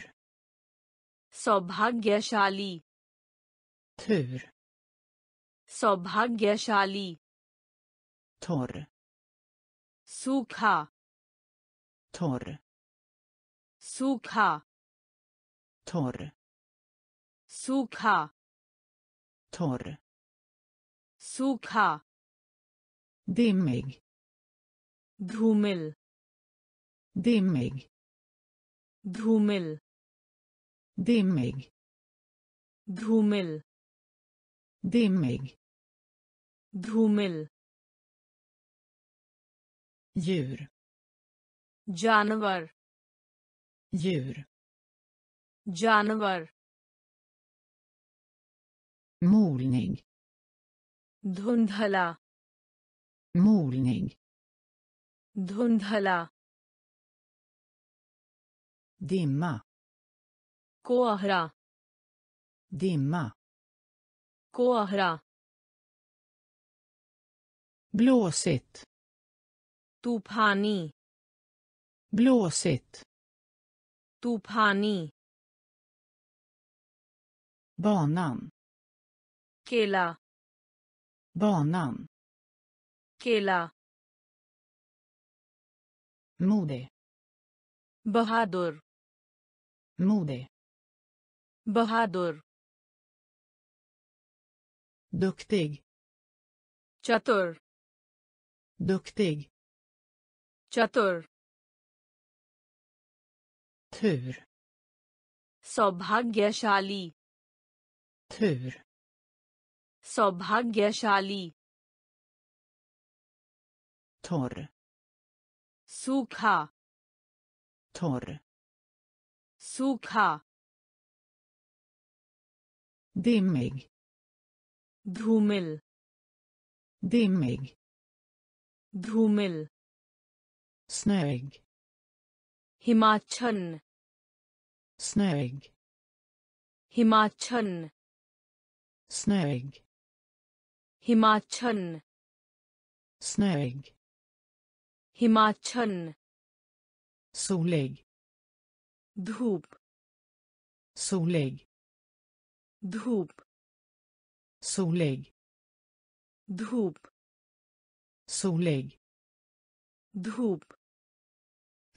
सौभाग्यशाली tur सौभाग्यशाली torr सूखा torr सूखा torr सूखा torr सूखा dimmig धूमिल dimmig धूमिल dimmig धूमिल dimmig धूमिल djur जानवर djur जानवर Molning. Dhundhala. Molning. Dhundhala. Dimma. Kohra. Dimma. Kohra. Blåsigt. Tufani. Blåsigt. Tufani. Banan. केला banan केला modig बहादुर modig बहादुर duktig चतुर duktig चतुर tur सौभाग्यशाली tur सौभाग्यशाली थोर सूखा थोर सूखा दिमिग धूमिल दिमिग धूमिल स्नेग हिमाचन स्नेग हिमाचन स्नेग हिमाच्छन्न snöig हिमाच्छन्न solig धूप solig धूप solig धूप solig धूप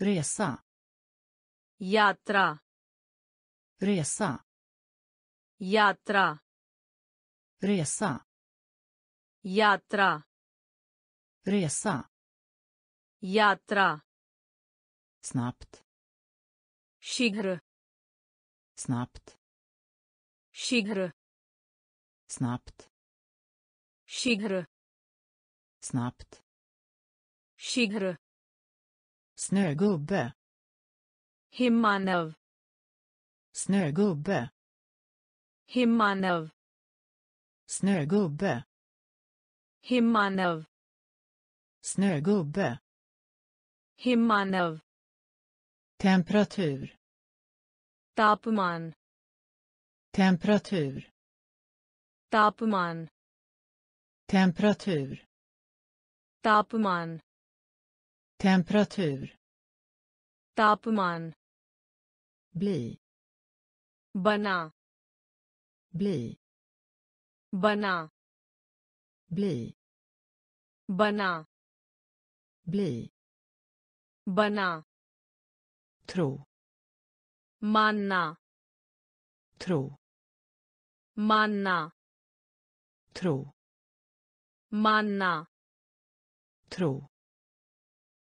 resa यात्रा resa यात्रा resa Ятра. Resa. Ятра. Snabbt. Шигр. Snabbt. Шигр. Snabbt. Шигр. Snabbt. Шигр. Snögubbe. Himmanov. Snögubbe. Himmanov. Snögubbe. Himmanov. Snögubbe. Himmanov. Temperatur. Tapman. Temperatur. Tapman. Temperatur. Tapman. Temperatur. Tapman. Bli. Bana. Bli. Bana. bli. Bana. Bli. Bana. Tro. Manna. Tro. Manna. Tro. Manna. Tro.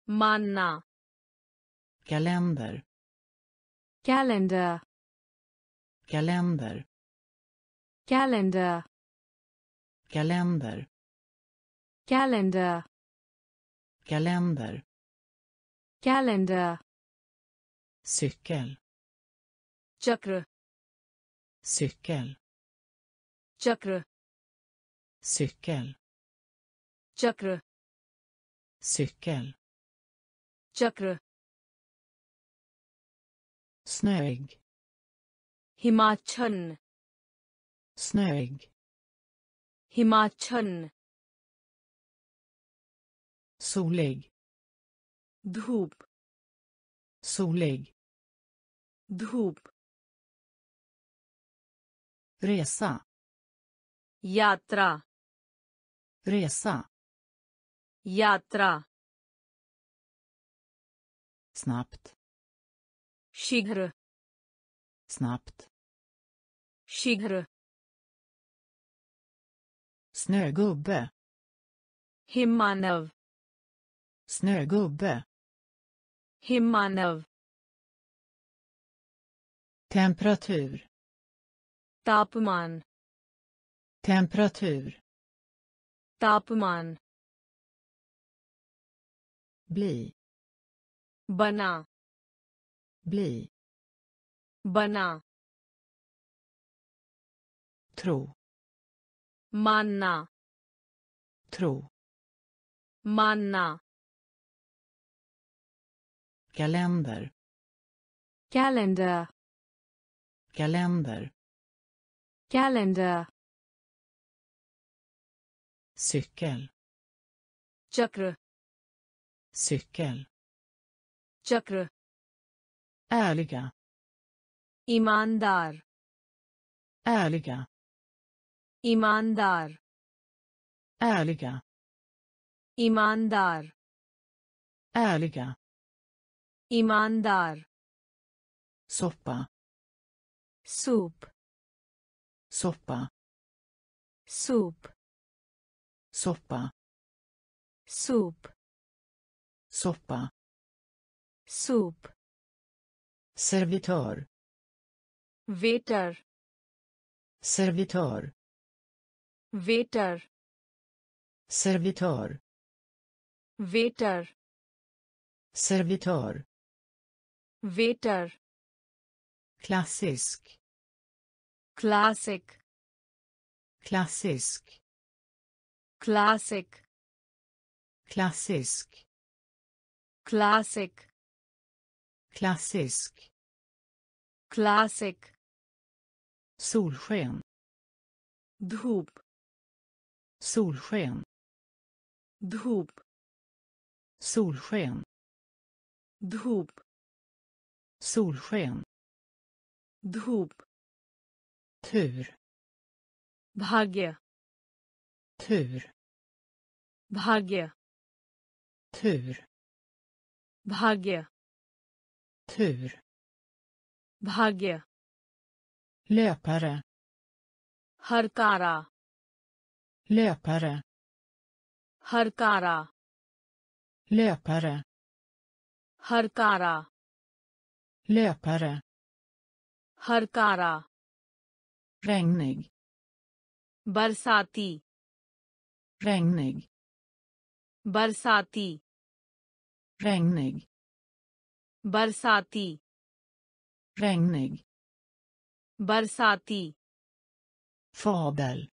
Manna. Kalender. Kalender. Kalender. Kalender. Kalender. Calendar. Kalender. Calendar. Cykel. Chakra. Cykel. Chakra. Cykel. Chakra. Cykel. Chakra. Snöig. Himachan. Snöig. Himachan. solig धूप solig धूप resa यात्रा resa यात्रा snabbt शीघ्र snabbt शीघ्र snögubbe हिममानव Snögubbe. Himmanav. Temperatur. Tapman. Temperatur. Tapman. Bli. Bana. Bli. Bana. Tro. Manna. Tro. Manna kalender. Kalender. Kalender. Kalender. Cykel. Chakra. Cykel. Chakra. Ärliga. Imandar. Ärliga. Imandar. Ärliga. Imandar. Ärliga. إيماندار soppa سوب soppa سوب soppa سوب soppa سوب servitör waiter servitör waiter servitör waiter servitör Waiter. Klassisk. Classic. Klassisk. Classic. Klassisk. Classic. Klassisk. Classic. Solsken. Dhop. Solsken. Dhop. Solsken. Dhop. solsken. Dhub tur. Bhagya tur. Bhagya tur. Bhagya tur. Bhagya löpare. Hartara. Löpare. Hartara. Löpare. Hartara. Löpare. Harkara. Regnig. Barsati. Regnig. Barsati. Regnig. Barsati. Regnig. Barsati. Fabel.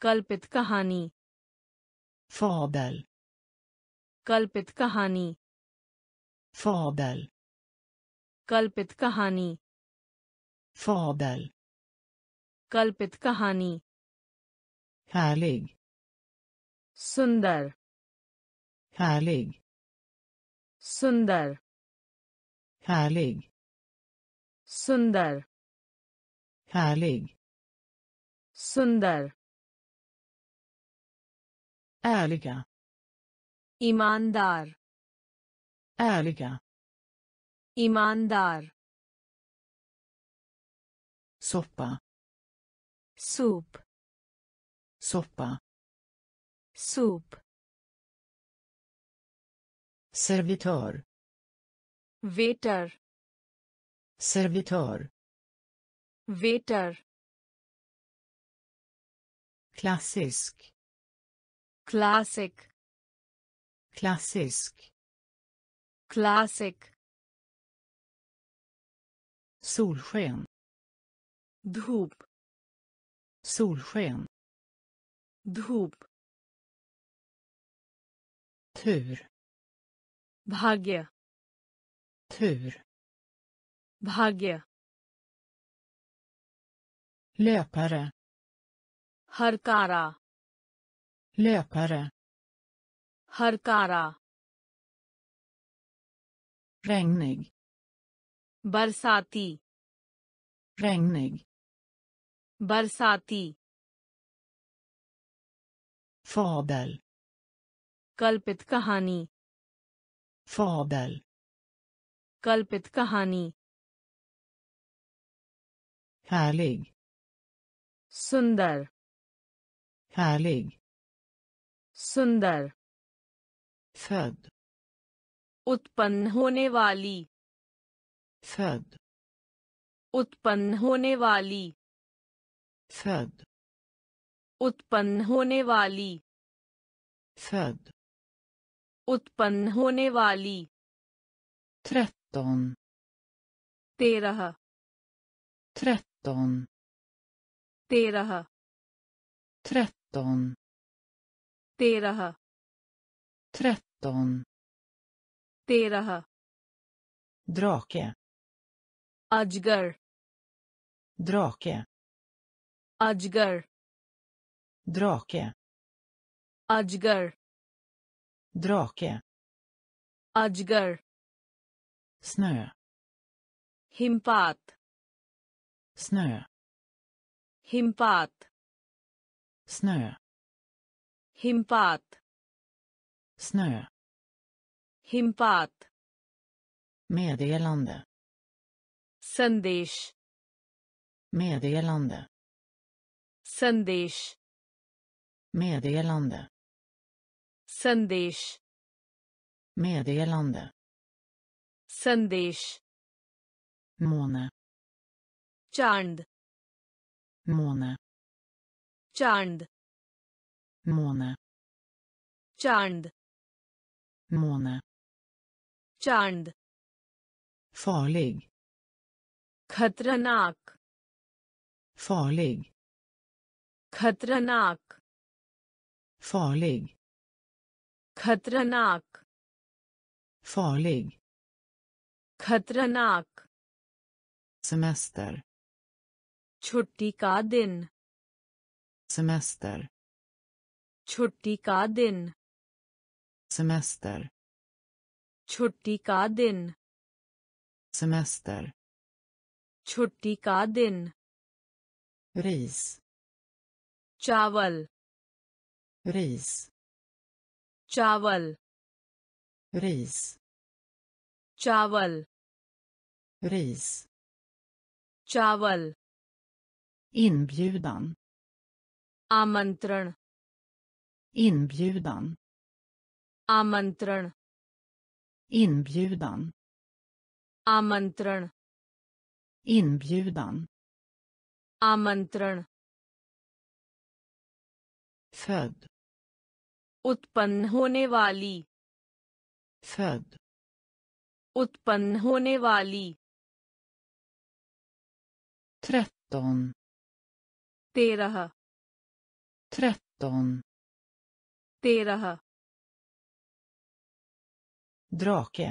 कल्पित कहानी फॉबल कल्पित कहानी fabel कल्पित कहानी। फॉबल कल्पित कहानी। हैलिग सुंदर। हैलिग सुंदर। हैलिग सुंदर। हैलिग सुंदर। ऐलिका ईमानदार। ऐलिका ईमानदार soppa soup soppa soup servitör waiter servitör waiter klassisk classic klassisk classic solsken. Dhub solsken. Dhub tur. Bhagya tur. Bhagya löpare. Harkara. Löpare. Harkara. Regnig. बरसाती regnig बरसाती fabel कल्पित कहानी fabel कल्पित कहानी härlig सुंदर härlig सुंदर född उत्पन्न होने वाली सद उत्पन्न होने वाली। सद उत्पन्न होने वाली। सद उत्पन्न होने वाली। त्रेतन तेरह। त्रेतन तेरह। त्रेतन तेरह। त्रेतन तेरह। द्राके Ajgar. Drake. Ajgar. Drake. Ajgar. Drake. Ajgar. Snö. Himpat. Snö. Himpat. Snö. Himpat. Snö. Himpat. Meddelande. Sandesh. Meddelande. Sandesh. Meddelande. Sandesh. Meddelande. Sandesh. Måne. Chand. Måne. Chand. Måne. Chand. Måne. Chand. Farlig. खतरनाक फॉलिग खतरनाक फॉलिग खतरनाक फॉलिग खतरनाक। सेमेस्टर छुट्टी का दिन। सेमेस्टर छुट्टी का दिन। सेमेस्टर छुट्टी का दिन। सेमेस्टर छुट्टी का दिन। रेस चावल। रेस चावल। रेस चावल। रेस चावल। इन इनब्यूडन आमंत्रण। इन इनब्यूडन आमंत्रण। इन इनब्यूडन आमंत्रण। Inbjudan आमंत्रण född उत्पन्न होने वाली född उत्पन्न होने वाली tretton तेरह tretton तेरह drake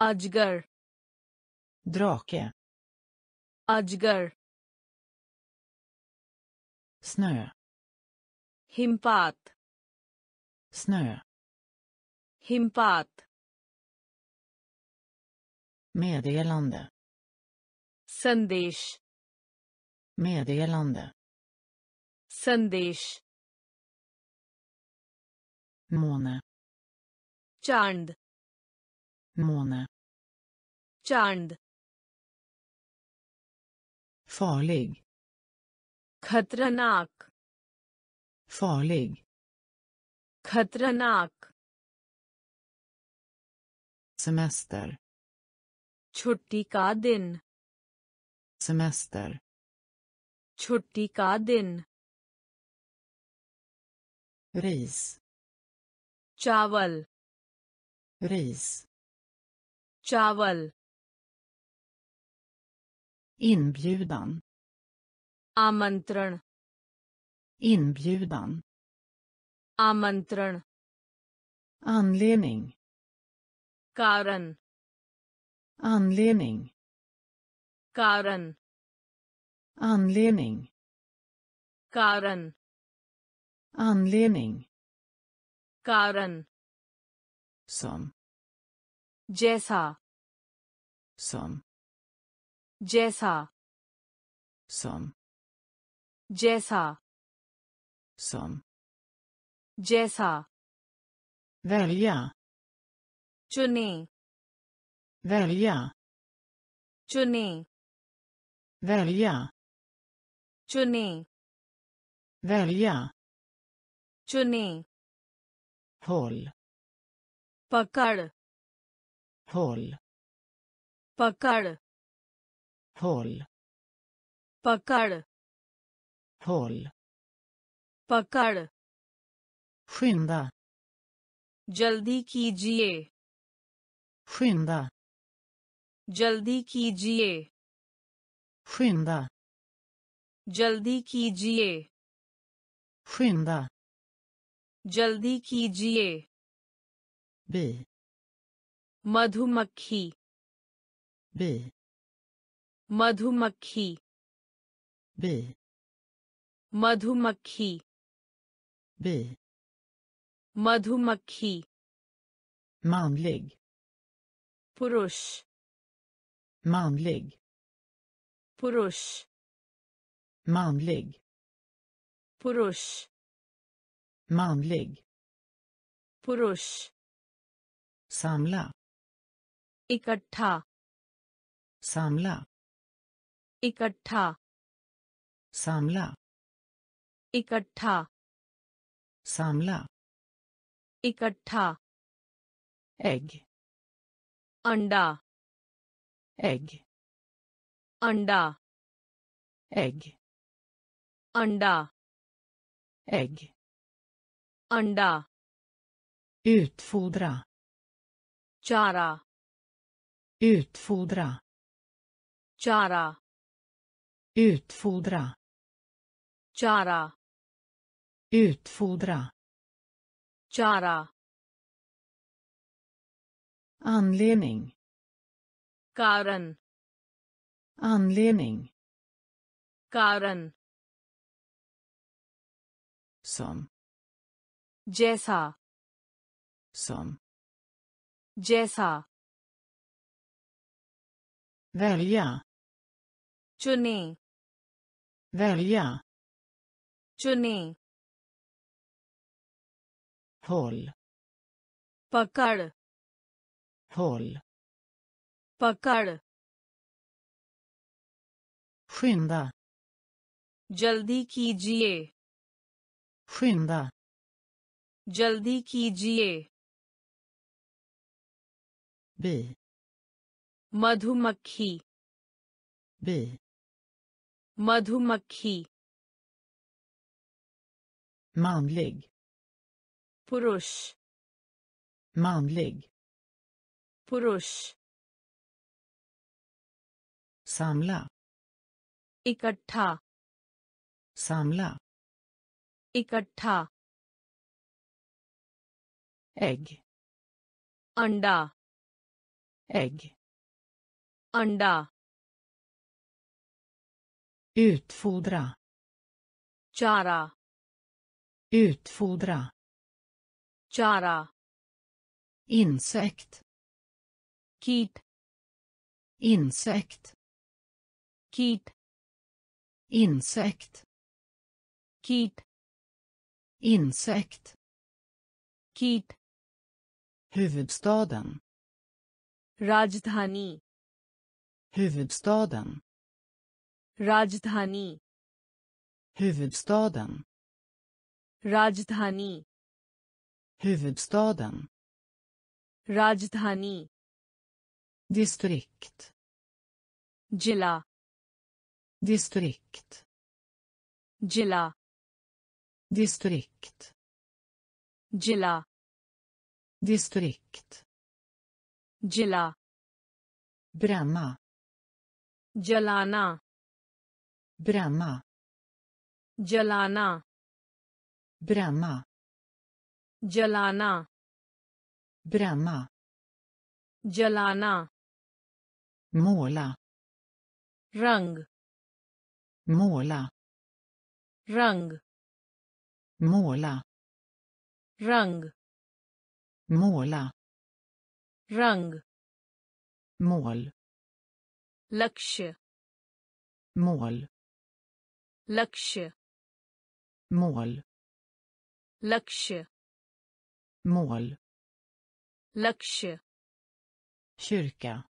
अजगर drake अजगर snö हिमपात snö हिमपात meddelande संदेश meddelande संदेश måne चांद måne चांद Farlig खतरनाक farlig खतरनाक semester छुट्टी का दिन semester छुट्टी का दिन ris चावल ris चावल inbjudan आमंत्रण inbjudan आमंत्रण anledning कारण anledning कारण anledning कारण anledning कारण som जैसा som जैसा som जैसा som जैसा välja चुने välja चुने välja चुने välja चुने håll पकड़ håll पकड़ होल पकड़ होल पकड़ शिंदा जल्दी कीजिए फिंदा जल्दी कीजिए शिंदा जल्दी कीजिए शिंदा जल्दी कीजिए बे मधुमक्खी बे मधुमक्खी। बे। मधुमक्खी। बे। मधुमक्खी। मानलिग पुरुष। मानलिग पुरुष। मानलिग पुरुष। मानलिग पुरुष। सामला। इकट्ठा। सामला। इकट्ठा सामला इकट्ठा सामला इकट्ठा एग अंडा एग अंडा एग अंडा एग अंडा उत्फोड्रा चारा उत्फोड्रा चारा Utfodra. Chara. Utfodra. Chara. Anledning. Karan. Anledning. Karan. Som. Jaisa. Som. Jaisa. Välja. Chuni. Välja चुने håll पकड़ håll पकड़ skynda जल्दी कीजिए skynda जल्दी कीजिए bi मधुमक्खी bi मधुमक्खी मानलिग पुरुष मानलिग पुरुष सामला इकट्ठा सामला इकट्ठा एग अंडा एग अंडा Utfodra. Chara. Utfodra. Chara. Insekt. Kit. Insekt. Kit. Insekt. Kit. Insekt. Kit. Huvudstaden. Rajdhani. Huvudstaden. Rajdhani. Huvudstaden. Rajdhani. Huvudstaden. Rajdhani. Distrikt. Jilla. Distrikt. Jilla. Distrikt. Jilla. Distrikt. Jilla. Bränna. Jalana bränna जलाना bränna जलाना bränna जलाना måla रंग måla रंग måla रंग måla रंग mål लक्ष्य mål लक्ष्य mål लक्ष्य mål लक्ष्य kyrka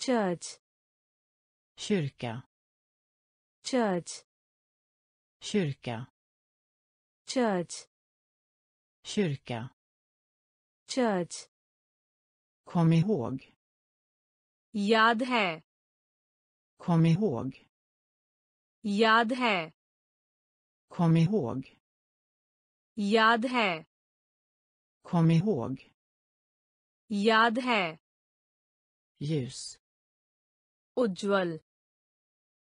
church kyrka church kyrka church kyrka church kom ihåg याद है Kom ihåg. याद है Kom ihåg. याद है Kom ihåg. याद है Ljus. उज्जवल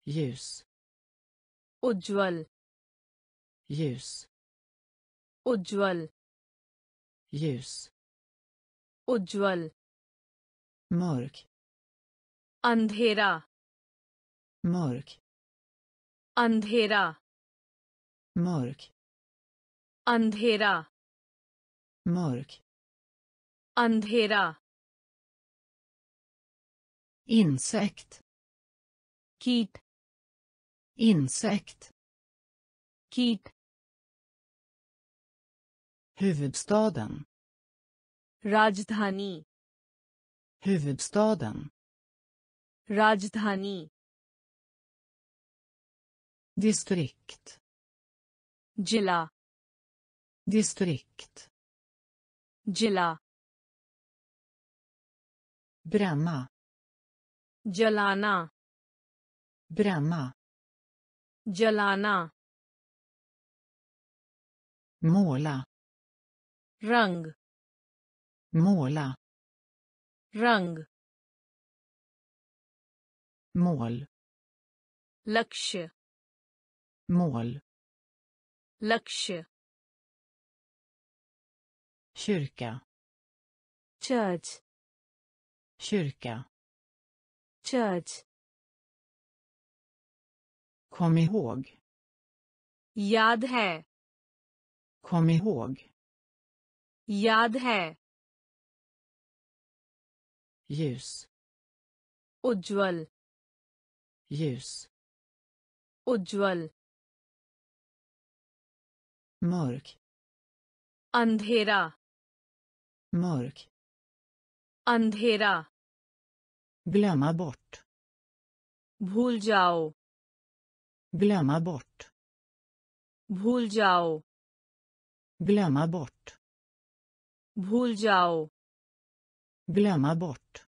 Ljus. उज्जवल Ljus. उज्जवल Ljus. उज्जवल Mörk. अंधेरा Mörk. अंधेरा Mörk. अंधेरा Mörk. अंधेरा Insekt. कीट Insekt. कीट Huvudstaden. राजधानी Huvudstaden. राजधानी Distrikt. जिला Distrikt. जिला Bränna. जलाना Bränna. जलाना Måla. रंग Måla. रंग Mål. लक्ष्य Mål. लक्ष्य Kyrka. Church Kyrka. Church Kom ihåg. याद है Kom ihåg. याद है Ljus. उज्जवल Ljus. उज्जवल Mörk. अंधेरा Mörk. अंधेरा Glömma bort. भूल जाओ Glömma bort. भूल जाओ Glömma bort. भूल जाओ Glömma bort.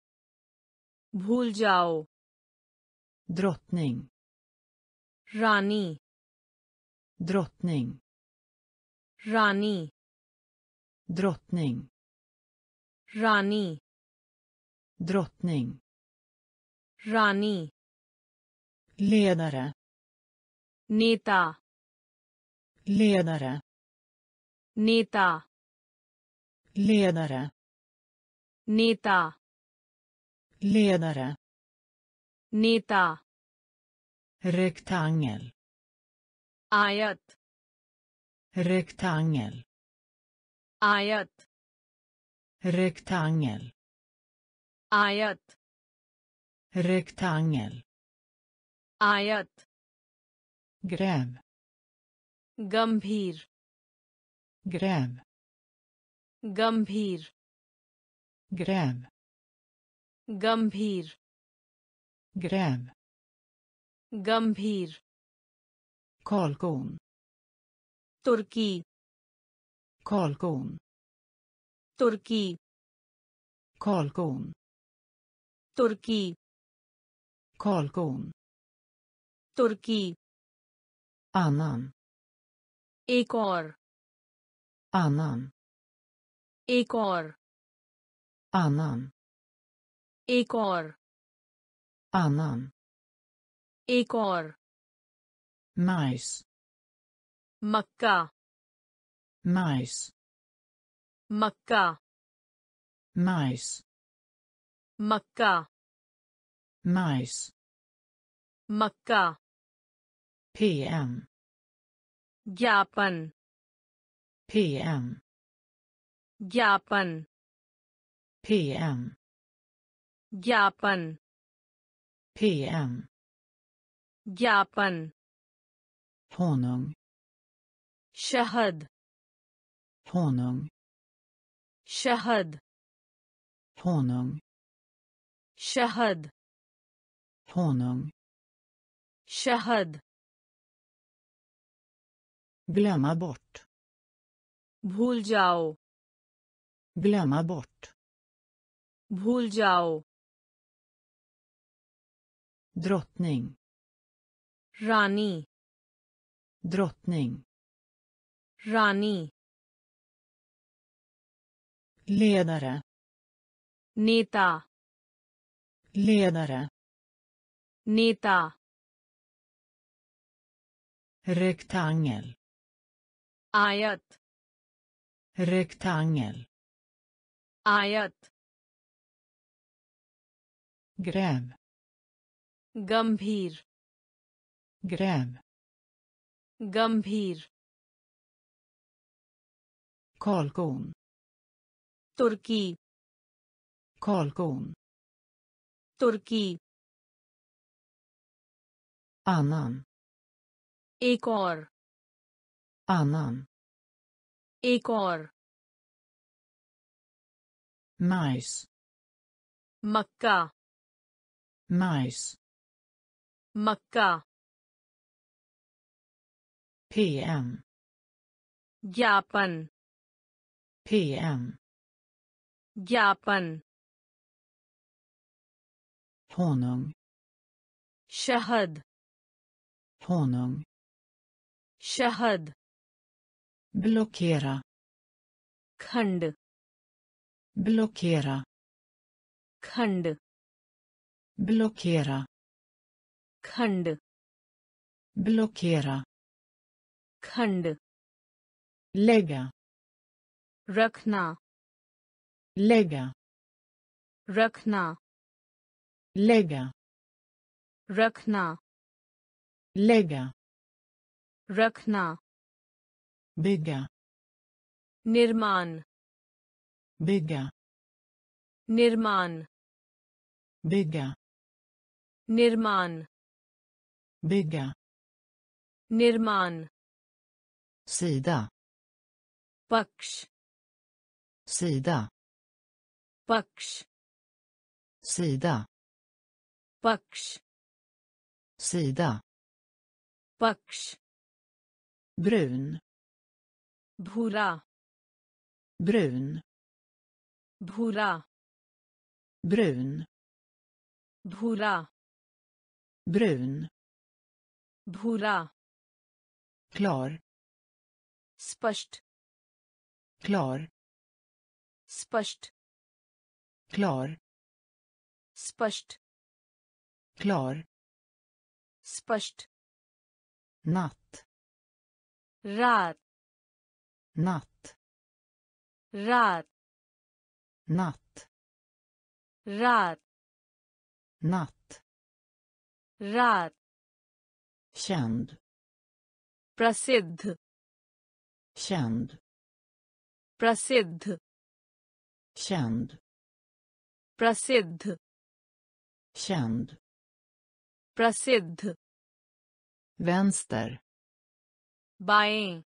भूल जाओ Drottning. रानी Drottning. Rani. Drottning. Rani. Drottning. Rani. Ledare. Neta. Ledare. Neta. Ledare. Neta. Ledare. Neta. Rektangel. Ayat. Rektangel. Ayat. Rektangel. Ayat. Rektangel. Ayat. Gräv. Gambhir. Gräv. Gambhir. Gräv. Gambhir. Gräv. Gambhir. Kalkon. Turki. Kalkon. Turki. Kalkon. Turki. Kalkon. Turki. Annan. Ekor. Annan. Ekor. Annan. Ekor. Annan. Ekor. Majs. मक्का Majs. मक्का Majs. मक्का Majs. मक्का PM. ज्ञापन PM. ज्ञापन PM. ज्ञापन PM. ज्ञापन Honung. शहद Honung. शहद Honung. शहद Honung. शहद Glömma bort. भूल जाओ Glömma bort. भूल जाओ drottning रानी drottning रानी ledare नेता ledare नेता rektangel आयत rektangel आयत gräv गंभीर gräv गंभीर Kalkon तुर्की kalkon तुर्की annan एक और annan एक और majs मक्का majs मक्का pm ज्ञापन PM. Japan. Honung. Shahad. Honung. Shahad. Blockera. Khand. Blockera. Khand. Blockera. Khand. Blockera. Khand. Lägga. रखना lägga रखना lägga रखना lägga रखना bygga निर्माण bygga निर्माण bygga निर्माण bygga निर्माण sida पक्ष sida. Baksh sida. Baksh sida. Baksh brun. Bhura. Brun. Bhura. Brun. Bhura. Brun. Bhura. Klar. Spöst klar. स्पष्ट klar स्पष्ट klar स्पष्ट natt रात natt रात natt रात natt रात känd प्रसिद्ध känd प्रसिद्ध känd प्रसिद्ध känd प्रसिद्ध vänster बाएं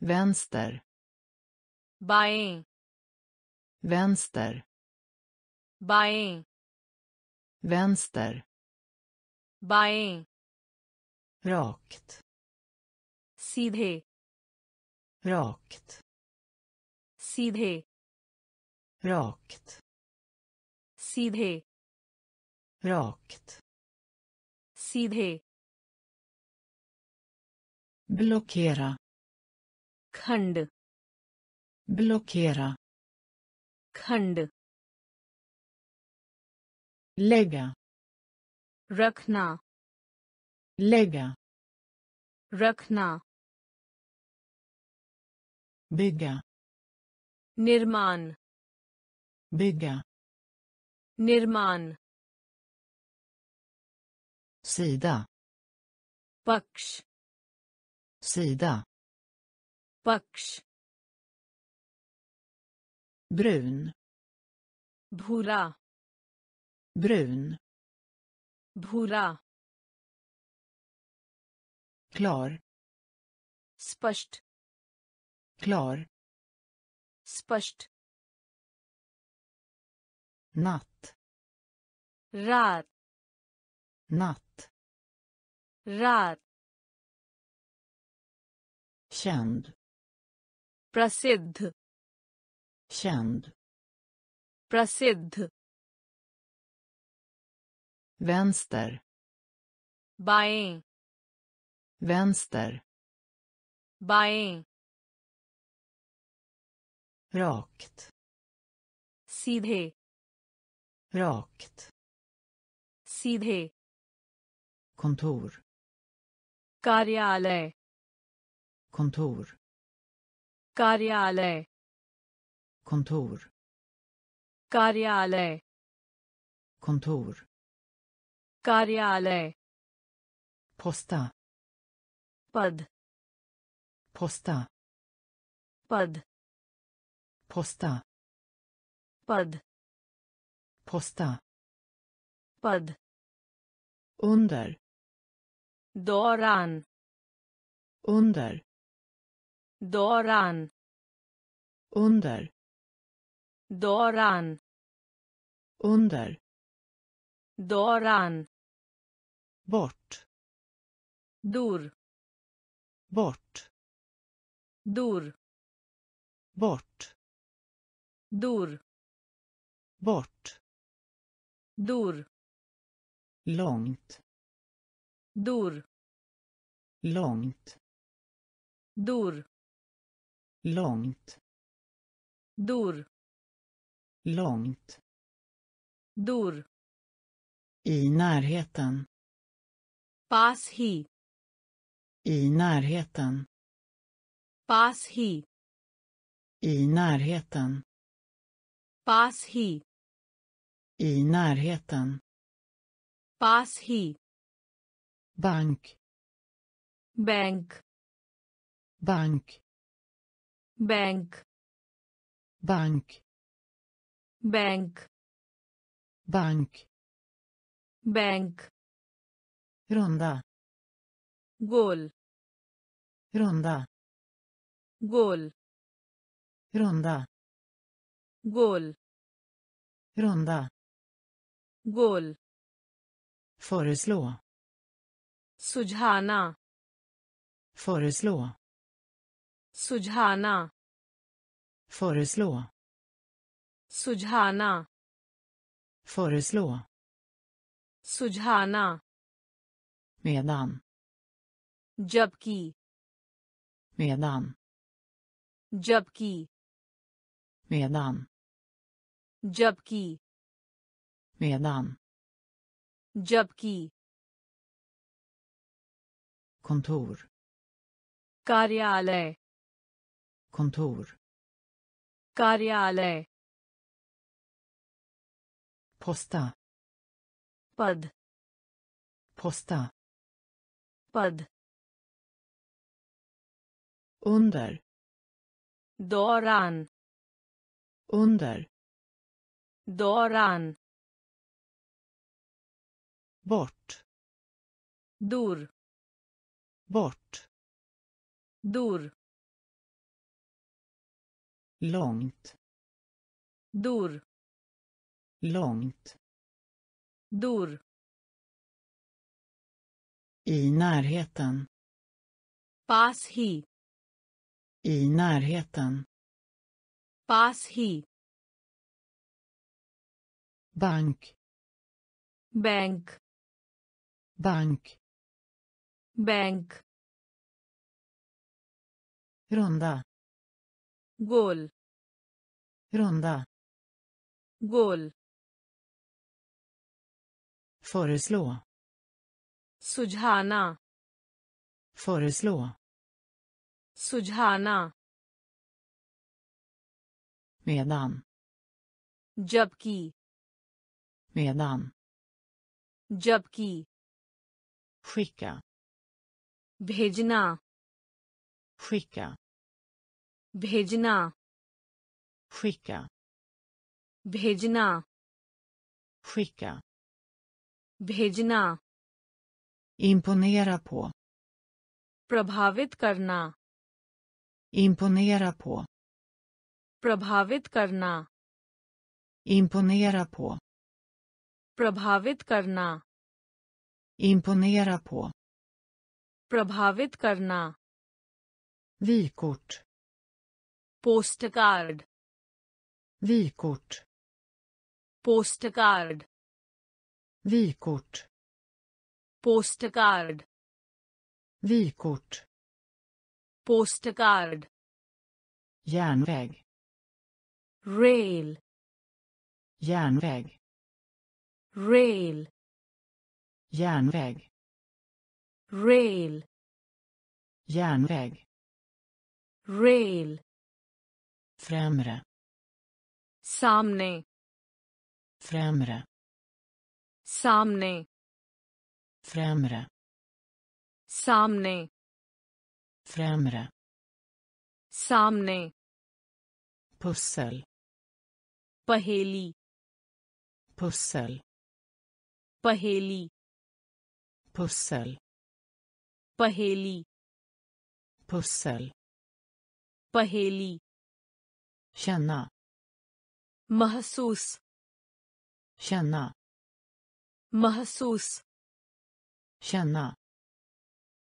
vänster बाएं vänster बाएं vänster बाएं rakt सीधे rakt सीधे rakt सीधे rakt सीधे blockera खंड blockera खंड lägga रखना lägga रखना bygga निर्माण bygga निर्माण sida पक्ष sida पक्ष brun भूरा brun भूरा klar स्पष्ट klar स्पष्ट natt रात natt रात känd प्रसिद्ध känd प्रसिद्ध vänster बाएं vänster बाएं rakt सीधे rakt सीधे kontor कार्यालय kontor कार्यालय kontor कार्यालय kontor कार्यालय posta पद posta पद posta पद Posta. Pad. Under. Doran. Under. Doran. Under. Doran. Under. Doran. Bort. Dur. Bort. Dur. Bort. Dur. Bort. Dur. Långt. Dur. Långt. Dur. Långt. Dur. Långt. Dur. I närheten. Pass hi. I närheten. Pass hi. I närheten. Pass hi. I närheten. Pass hi. Bank. Bank. Bank. Bank. Bank. Bank. Bank. Bank. Runda. Gol. Runda. Gol. Runda. Gol. Runda. Gol. Föreslå. Sujhana. Föreslå. Sujhana. Föreslå. Sujhana. Föreslå. Sujhana. Medan. Jabki. Medan. Jabki. Medan. Jabki medan जबकि kontor कार्यालय kontor कार्यालय posta पद posta पद under दौरान under दौरान bort. Dur. Bort. Dur. Långt. Dur. Långt. Dur. I närheten. Pass hi. I närheten. Pass hi. Bank. Bank. Bank. Bank. Runda. Goal Runda. Gol. Föreslå. Sujhana. Föreslå. Sujhana. Medan. Jabki. Medan. Jabki. Skicka भेजना skicka भेजना skicka भेजना skicka भेजना imponera på प्रभावित करना imponera på प्रभावित करना imponera på प्रभावित करना imponera på प्रभावित करना vykort post card vykort post card Vykort. postcard Vykort. postcard Järnväg. rail Järnväg. rail Järnväg. rail Järnväg. rail Främre. सामने Främre. सामने Främre. सामने Främre. सामने Pussel. पहेली Pussel. पहेली Pussel. पहेली Pussel. पहेली Känna. महसूस Känna. महसूस Känna.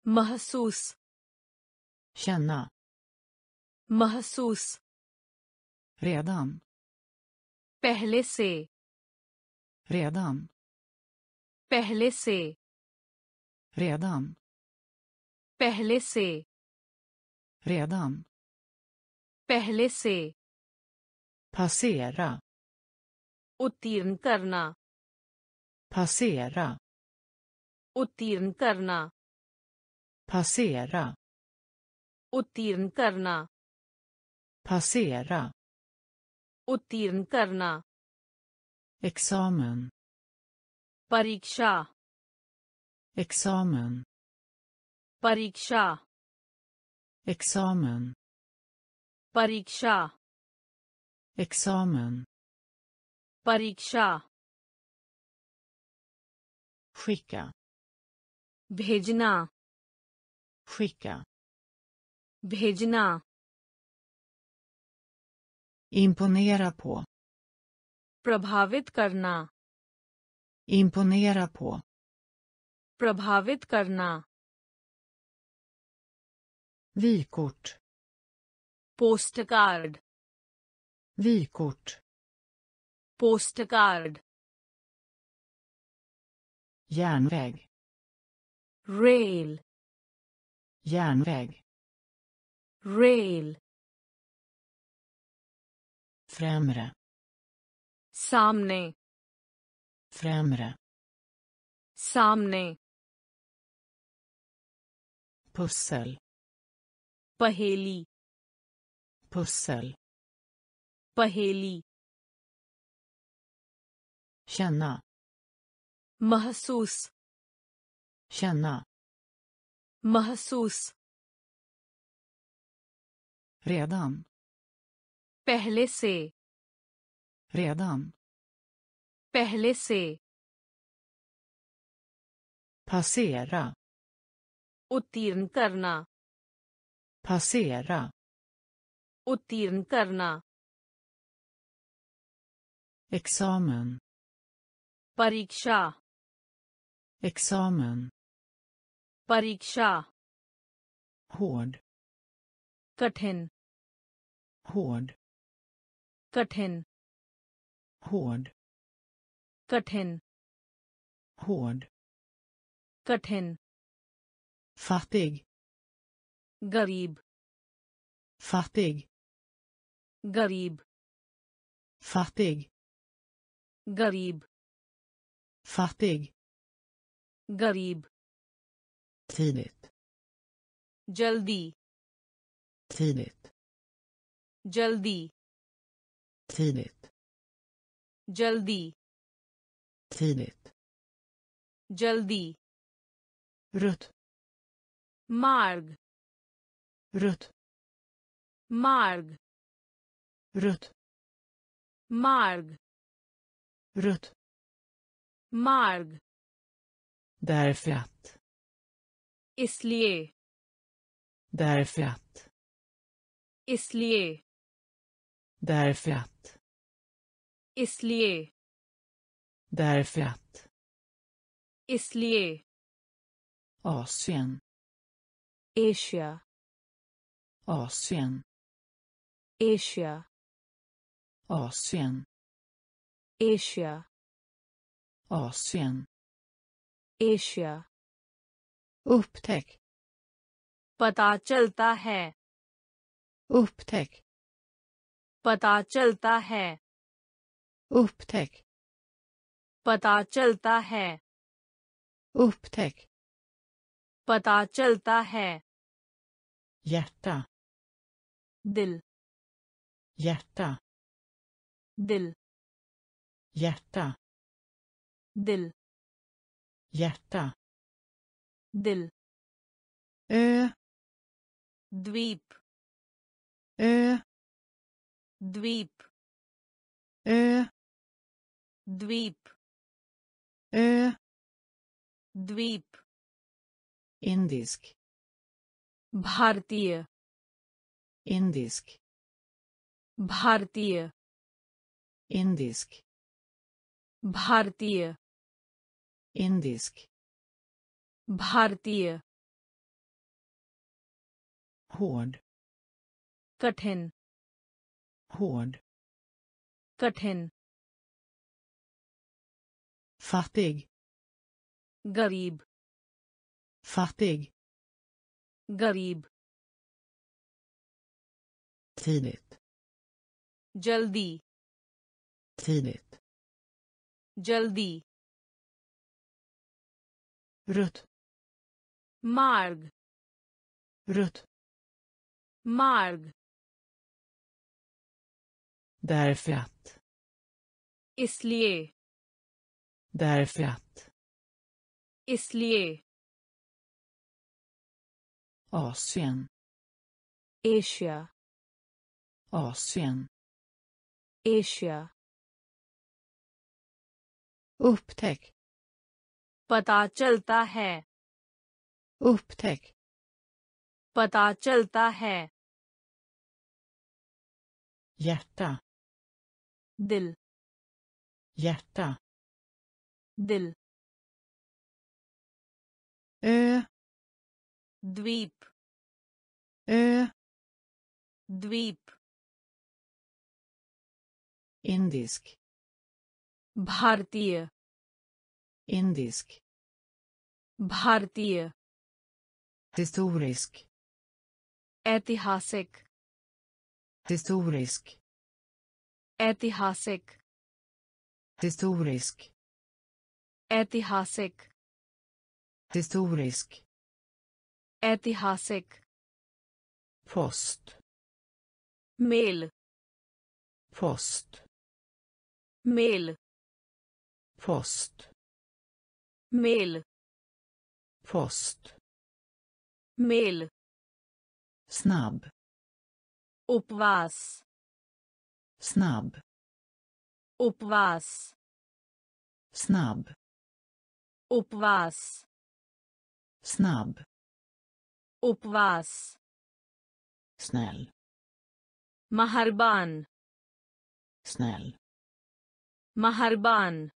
महसूस Känna. महसूस Redan. पहले से Redan. पहले से Redan. पहले से Redan. पहले से Passera. उत्तीर्ण करना Passera. उत्तीर्ण करना Passera. उत्तीर्ण करना Passera. उत्तीर्ण करना Examen. परीक्षा Examen. परीक्षा Examen. परीक्षा Examen. परीक्षा Skicka. भेजना Skicka. भेजना Imponera på. प्रभावित करना Imponera på. प्रभावित करना Vykort. Postcard Vykort. Postcard Järnväg. Rail Järnväg. Rail Främre. सामने Främre. सामने Pussel. पहेली Pussel. पहेली Känna. महसूस Känna. महसूस Redan. पहले से Redan. पहले से Passera. उत्तीर्ण करना Passera. उत्तीर्ण करना Examen. परीक्षा Examen. परीक्षा Hård. कठिन Hård. कठिन Hård. कठिन Hård. कठिन Fattig. Garib. Fattig. Garib. Fattig. Garib. Fattig. Garib. Tidigt. Jaldi. Tidigt. Jaldi. Tidigt. Jaldi. Tidigt. Jaldi. Rött. Marg. Rött. Marg. Rött. Marg. Rött. Marg. Därför att. Islie. Därför att. Islie. Därför att. Islie. Därför att. Islie. Asien. Asia Asien. Asia Asien. Asia Asien. Asia Upptäck. पता चलता है Upptäck. पता चलता है Upptäck. पता चलता है Upptäck. पता चलता है। यहता दिल। यहता दिल। यहता दिल। यहता दिल। ए द्वीप। ए द्वीप। ए द्वीप। ए द्वीप। Indisk. भारतीय Indisk. भारतीय Indisk. भारतीय Indisk. भारतीय Hård. कठिन Hård. कठिन Fattig. गरीब fattig. Garib. Tidigt. Jaldi. Tidigt. Jaldi. Rött marg. Rutt, marg. Därför att isliye därför att isliye Asien. Asia Asien. Asia Upptäck. पता चलता है Upptäck. पता चलता है Hjärta. दिल Hjärta. दिल Ö. द्वीप Ö. द्वीप Indisk. भारतीय Indisk. भारतीय Historisk. ऐतिहासिक Historisk. ऐतिहासिक Historisk. ऐतिहासिक Historisk. ऐतिहासिक Post. Mail Post. Mail Post. Mail Post. Mail Snabb. उपवास Snabb. उपवास Snabb. उपवास Snabb. Uppvas. Snäll. Maharban. Snäll. Maharban.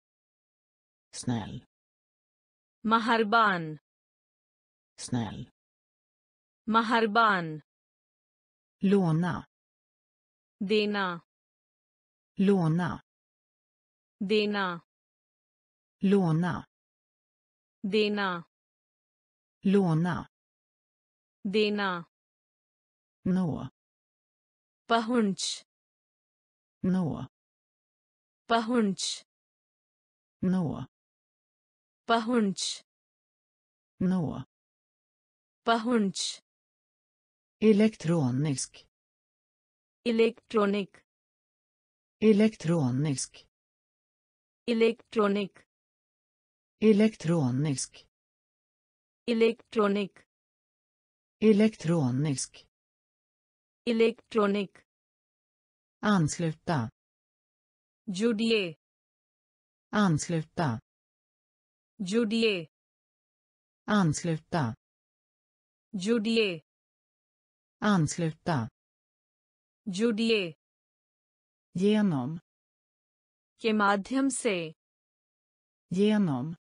Snäll. Maharban. Snäll. Maharban. Låna. Dina Låna. Dina Låna. Dena. Låna. देना Nå. पहुंच Nå. पहुंच Nå. पहुंच Nå. पहुंच Elektronisk. Electronic Elektronisk. Electronic Elektronisk. Electronic Elektronisk. Electronic Ansluta. जुड़िए Ansluta. जुड़िए Ansluta. जुड़िए Ansluta. जुड़िए Genom. के माध्यम से Genom.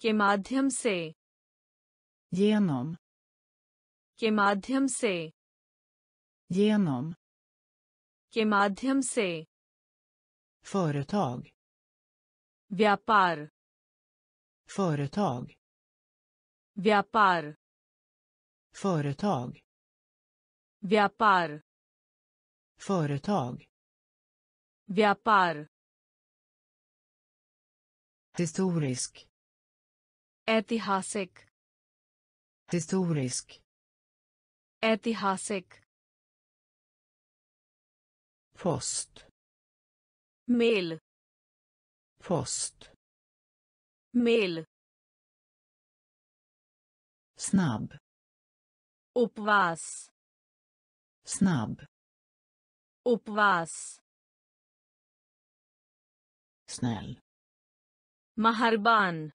के माध्यम से Genom. के माध्यम से Genom. के माध्यम से Företag. व्यापार företag व्यापार företag व्यापार företag व्यापार historisk ऐतिहासिक historisk ऐतिहासिक। Post mail. Post mail. Snub उपवास। स्नब उपवास। स्नेल महरबान।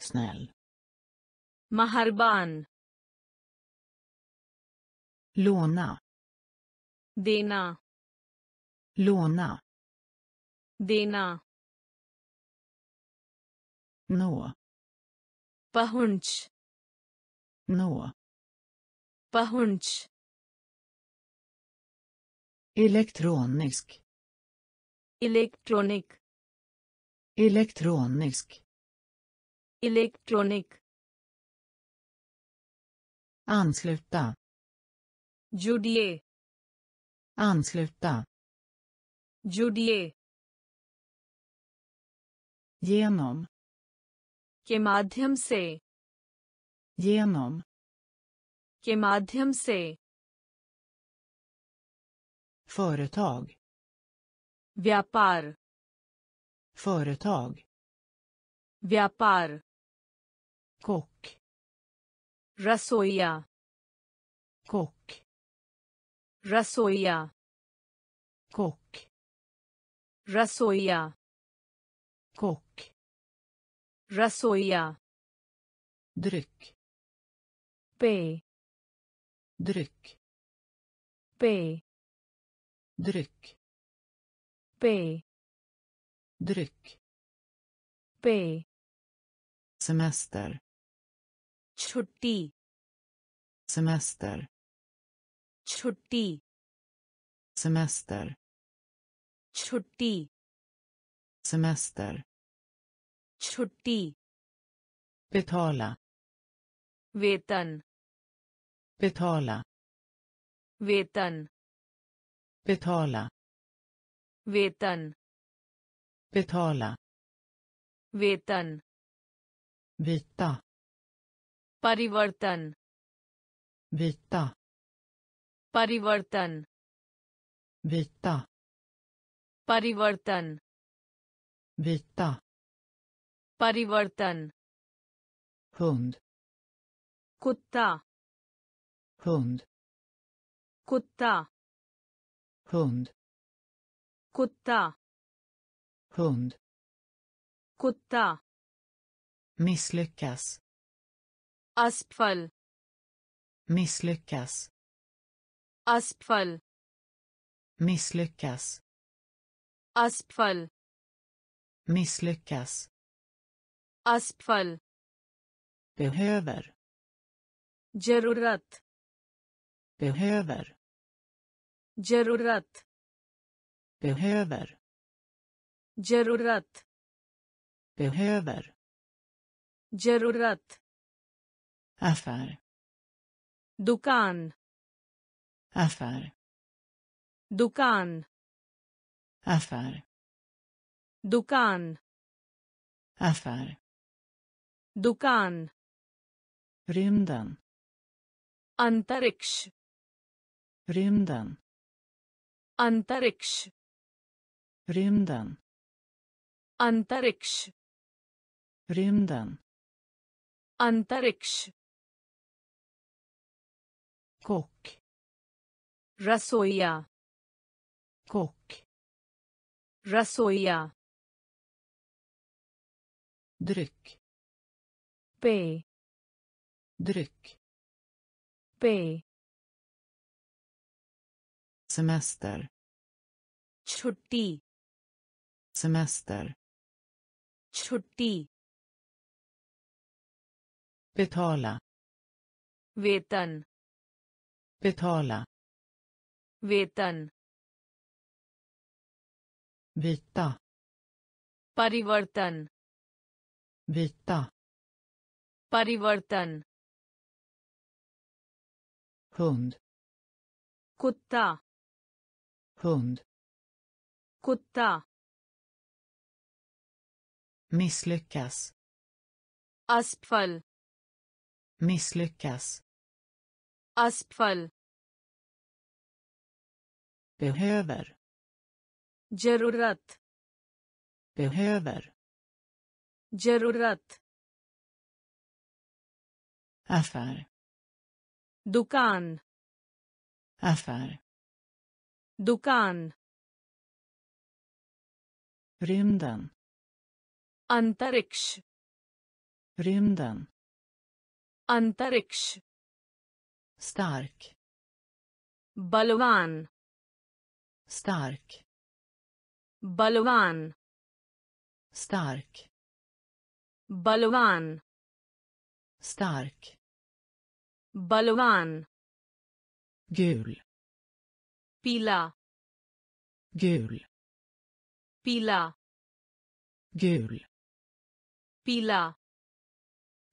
स्नेल महरबान। låna. Dena låna. Dena nå. Pahunch. Nå. Pahunch. Elektronisk. Elektronik. Elektronisk. Elektronik. Ansluta. जुड़िए ansluta जुड़िए genom के माध्यम से genom के माध्यम से företag व्यापार företag व्यापार kock रसोईया kock Rasoia. Kock. Rasoia. Kock. Rasoia. Dryck. B. Dryck. P Dryck. P Dryck. B. Semester. Chutti. Semester. छुट्टी semester छुट्टी semester छुट्टी betala वेतन betala वेतन betala वेतन betala वेतन vita परिवर्तन vita परिवर्तन vita परिवर्तन vita परिवर्तन hund कुत्ता hund कुत्ता hund कुत्ता hund कुत्ता misslyckas असफल misslyckas Aspfall Misslyckas. Aspfall Misslyckas. Aspfall Behöver. Gerurat. Behöver. Gerurat. Behöver. Gerurat. Behöver. Gerurat. Affär. Dukan affär. Dukan. Affär. Dukan. Affär. Dukan. Rymden. Antariksh. Rymden. Antariksh. Rymden. Antariksh. Rymden. Antariksh. Kock. रसोईया kock रसोईया dryck पेय dryck पेय semester छुट्टी semester छुट्टी betala वेतन betala वेतन vita परिवर्तन byta परिवर्तन hund कुत्ता hund कुत्ता misslyckas असफल misslyckas असफल behöver. جرورت behöver. جرورت affär. Dukan. Affär. Dukan. Rymden. Antariksh. Rymden. Antariksh. Stark. Balvan stark. Balvan stark. Balvan stark. Balvan gul. Pila. Gul. Pila. Gul. Pila.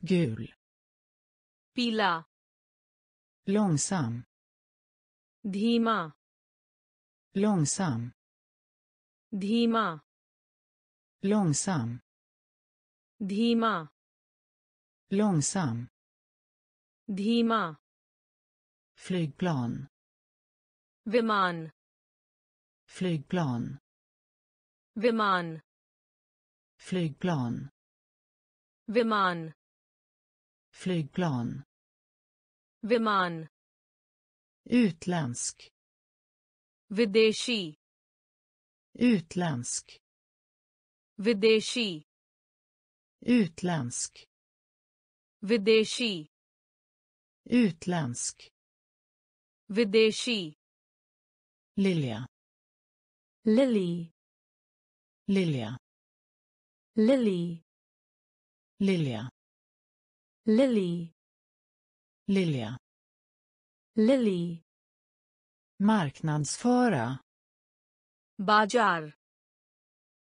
Gul. Pila. Långsam. Dhima långsam धीमा långsam धीमा långsam धीमा flygplan विमान flygplan विमान flygplan विमान flygplan विमान utländsk Videshi. Utländsk. Videshi. Utländsk. Videshi. Utländsk. Videshi. Lilja. Lily. Lilja. Lily. Lilja. Lily. Lilja. Lily marknadsföra. Bajar.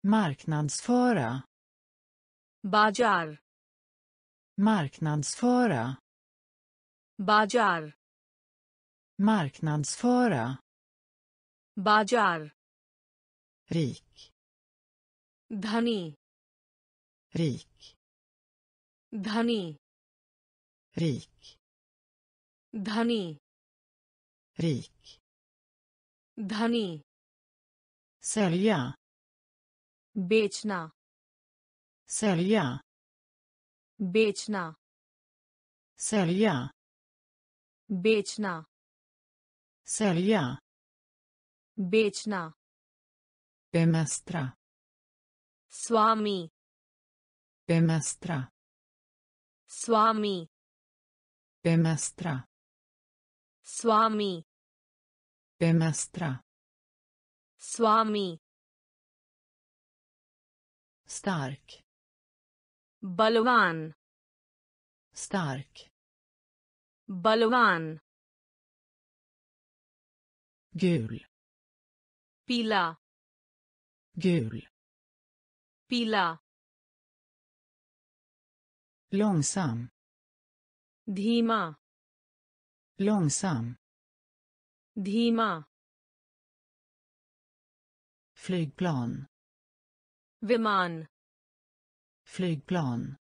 Marknadsföra. Bajar. Marknadsföra. Bajar. Marknadsföra. Bajar. Rik. Dhani. Rik. Dhani. Rik. Dhani. Rik. धनी सैलिया बेचना सैलिया बेचना सैलिया बेचना सैलिया बेचना बेमेस्त्रा स्वामी बेमेस्त्रा स्वामी बेमेस्त्रा स्वामी Bemästra. Swami. Stark. Balvan. Stark. Balvan. Gul. Pila. Gul. Pila. Långsam. Dhima. Långsam. Dhima. Flygplan. Viman. Flygplan.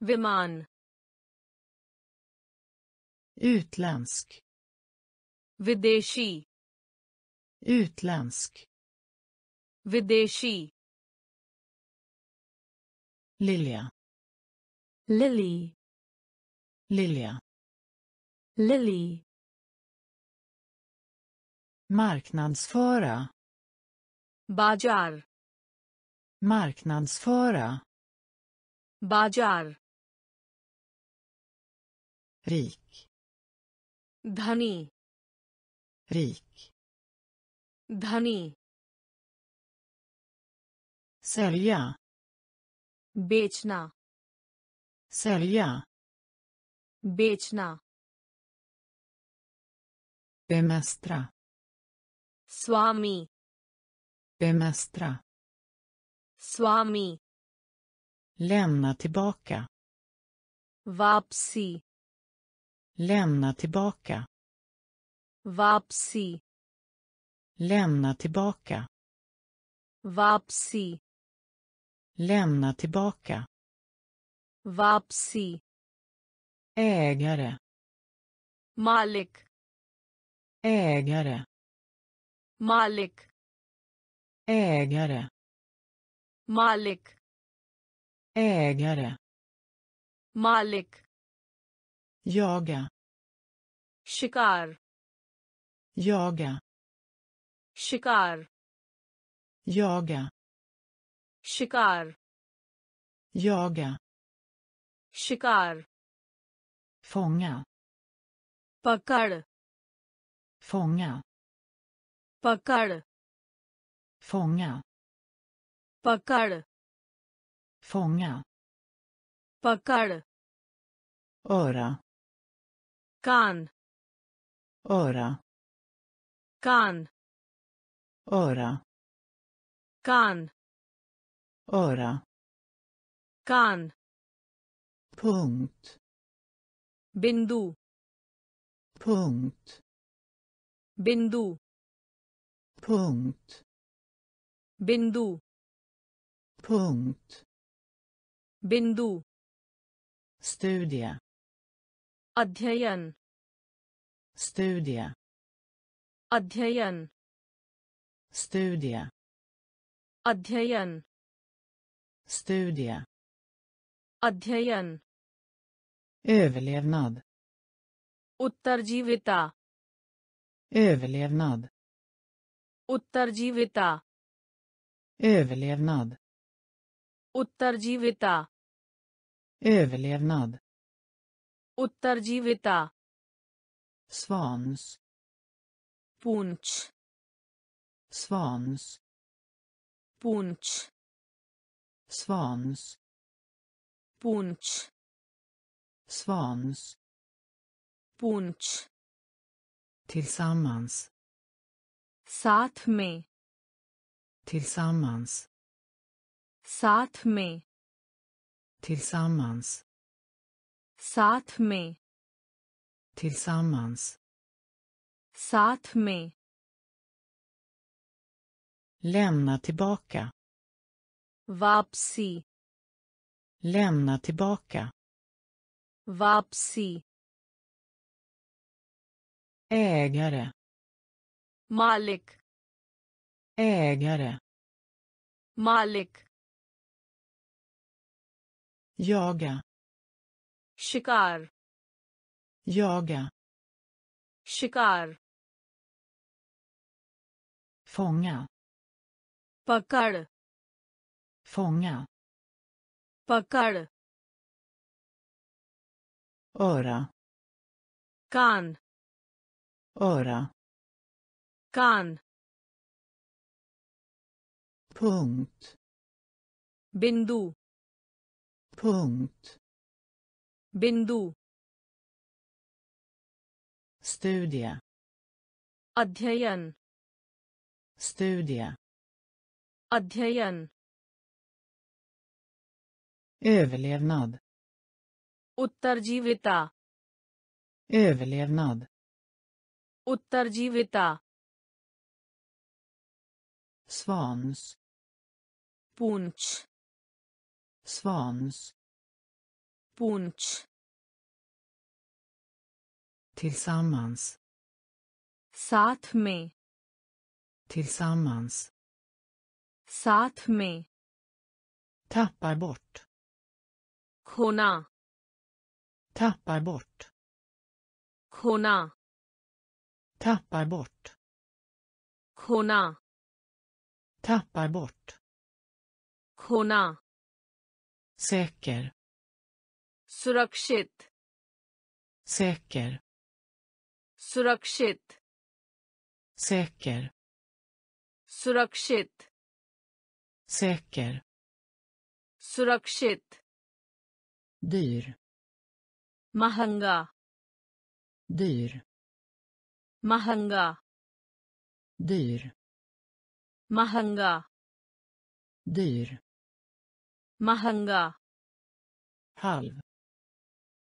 Viman. Utländsk. Videshi. Utländsk. Videshi. Lilja. Lily. Lilja. Lily marknadsföra बाजार marknadsföra बाजार rik धनी rik धनी sälja बेचना sälja बेचना bemästra Swami. Bemästra. Swami. Lämna tillbaka. Vapsi. Lämna tillbaka. Vapsi. Lämna tillbaka. Vapsi. Lämna tillbaka. Vapsi. Ägare. Malik. Ägare. Malik. Ägare. Malik. Ägare. Malik. Jaga. Shikar. Jaga. Shikar. Jaga. Shikar. Jaga. Shikar. Fånga. Pakad. Fånga. पकड़ Fånga. पकड़ Fånga. पकड़ Öra. कान Öra. कान Öra. कान Öra. कान Punkt. बिंदु Punkt. बिंदु Punkt. बिंदु Punkt. बिंदु Studie. अध्ययन Studie. अध्ययन Studie. अध्ययन Studie. अध्ययन Överlevnad. उत्तरजीविता Överlevnad. Uttarjivita. Överlevnad. Uttarjivita. Överlevnad. Uttarjivita. Svans. Punch. Svans. Punch. Svans. Punch. Svans. Punch. Tillsammans. साथ में Tillsammans. साथ में Tillsammans. साथ में Tillsammans. साथ में Lämna tillbaka. वापसी Lämna tillbaka. वापसी Ägare. Malik. Ägare. Malik. Jaga. Shikar. Jaga. Shikar. Fånga. Pakad. Fånga. Pakad. Öra. Kan. Öra. कान Punkt. बिंदु Punkt. बिंदु Studie. अध्ययन Studie. अध्ययन Överlevnad. उत्तरजीविता Överlevnad. उत्तरजीविता Svans. पूंछ Svans. पूंछ Tillsammans. साथ में Tillsammans. साथ में Tappar bort. खोना Tappar bort. खोना Tappar bort. खोना Tappar bort. खोना Säker. सुरक्षित Säker. सुरक्षित Säker. सुरक्षित Säker. सुरक्षित Dyr. महंगा Dyr. महंगा Dyr. महँगा Dyr. महँगा halv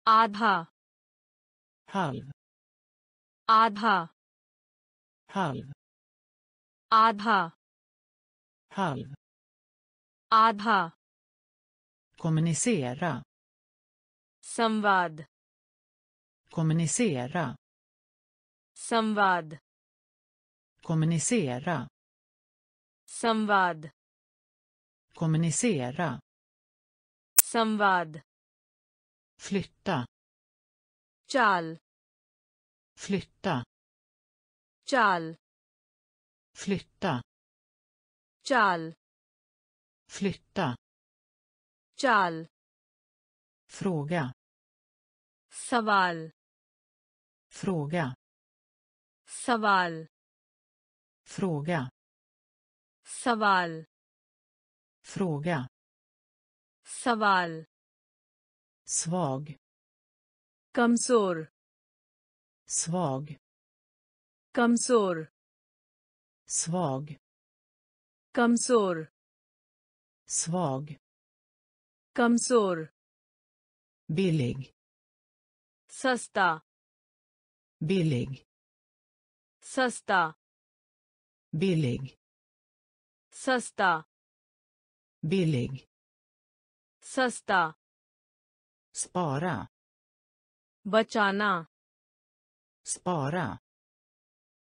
आधा halv आधा halv आधा halv आधा kommunicera संवाद kommunicera संवाद kommunicera Samvad. Kommunicera. Samvad. Flytta. Chal. Flytta. Chal. Flytta. Chal. Flytta. Chal. Fråga. Saval. Fråga. Saval. Fråga. सवाल fråga सवाल svag कमजोर svag कमजोर svag कमजोर svag कमजोर billig सस्ता billig सस्ता billig सस्ता billig सस्ता spara बचाना spara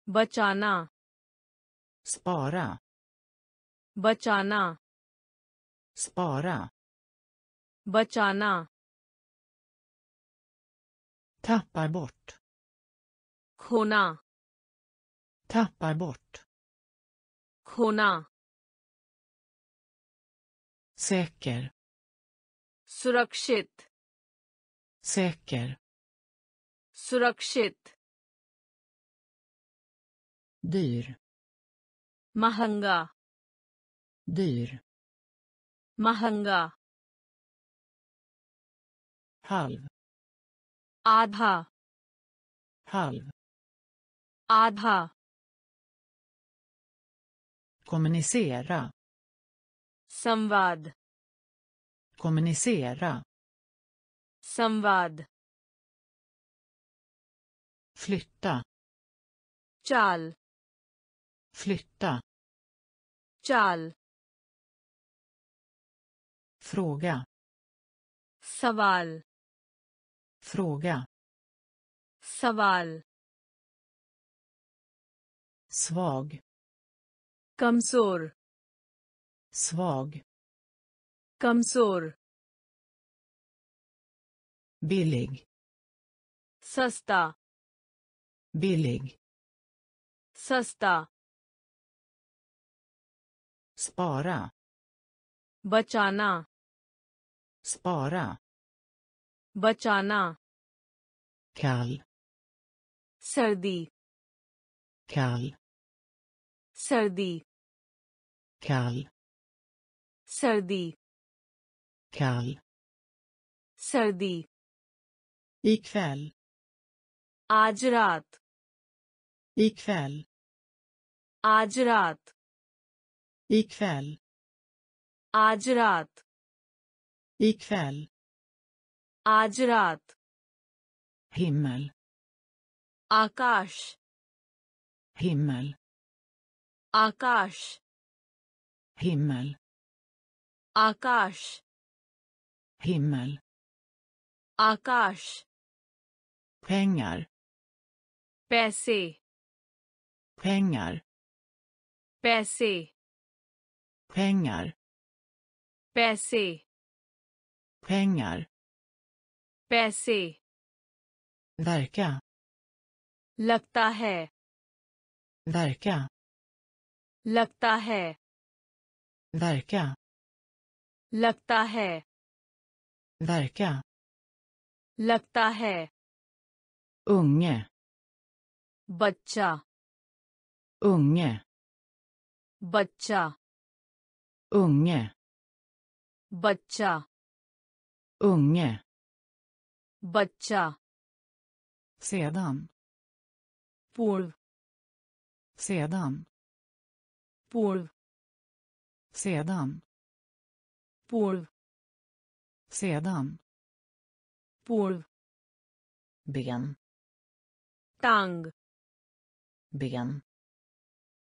बचाना spara बचाना spara बचाना tappar bort खोना tappar bort खोना säker सुरक्षित säker सुरक्षित dyr महंगा dyr महंगा halv आधा halv आधा kommunicera Samvad. Kommunicera. Samvad. Flytta. Chal. Flytta. Chal. Fråga. Saval. Fråga. Saval. Svag. Kamsor. svag कमजोर billig सस्ता billig सस्ता spara बचाना spara बचाना kall सर्दी kall सर्दी kall सर्दी kall सर्दी ikväll आज रात ikväll आज रात ikväll आज रात ikväll आज रात himmel आकाश himmel आकाश himmel आकाश हिमल आकाश पेंगर पैसे पेंगर पैसे पेंगर पैसे पेंगर पैसे। दर क्या लगता है। दर क्या लगता है। दर क्या लगता है verka लगता है unge बच्चा unge बच्चा unge बच्चा unge बच्चा sedan पूर्व sedan पूर्व sedan Borv. Sedan. Borv. Ben. Tang. Ben.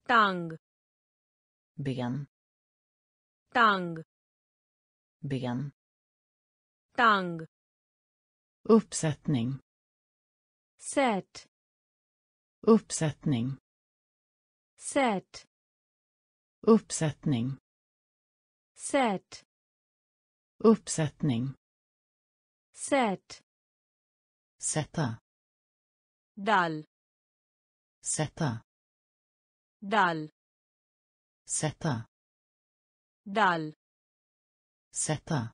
Tang. Ben. Tang. Ben. Tang. Uppsättning. Sätt. Uppsättning. Sätt. Uppsättning. Sätt. Uppsättning. Sätt. Sätta. Dal. Sätta. Dal. Sätta. Dal. Sätta.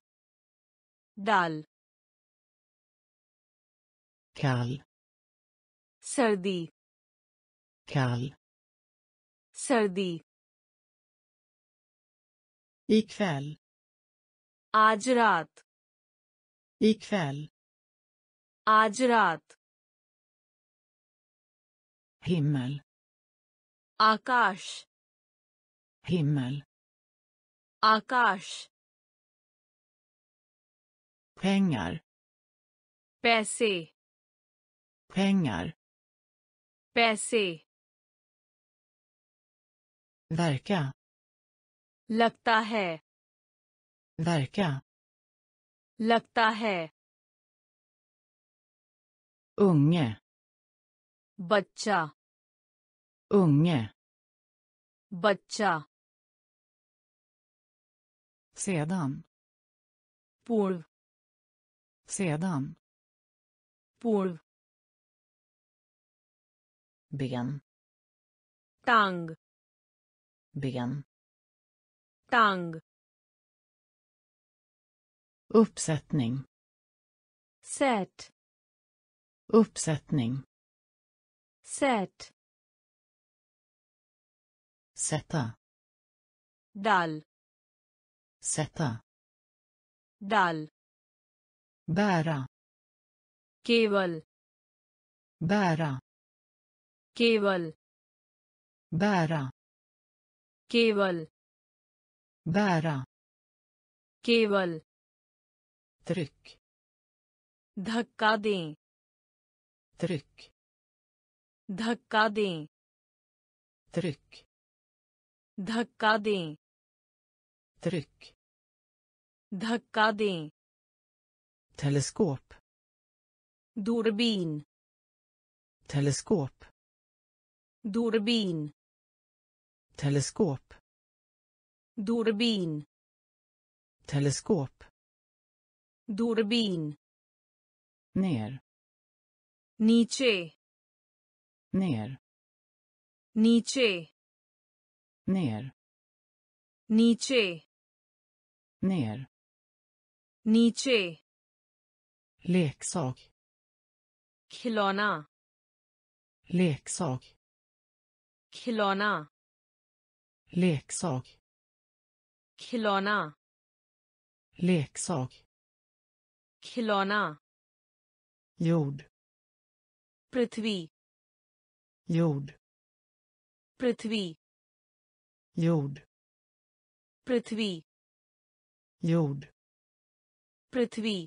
Dal. Kall. Sardi. Kall. Sardi. Ikväll. आज रात। एक फैल। आज रात। हिमल आकाश। हिमल आकाश। पेंगर पैसे। पेंगर पैसे। verka लगता है। Verka लगता है unge बच्चा unge बच्चा sedan पूर्व sedan पूर्व ben टांग ben टांग Uppsättning. Set. Uppsättning. Set. Sätta. Dal. Sätta. Dal. Bära. Keval. Bära. Keval. Bära. Keval. Bära. Keval. Tryck धक्का दें tryck धक्का दें tryck धक्का दें tryck धक्का दें teleskop दूरबीन teleskop दूरबीन teleskop दूरबीन teleskop Durbin. Ner. Nice. Ner. Nice. Ner. Nice. Ner. Nice. Leksak. Klona. Leksak. Klona. Leksak. Klona. Leksak. खिलौना jord पृथ्वी jord पृथ्वी jord पृथ्वी jord पृथ्वी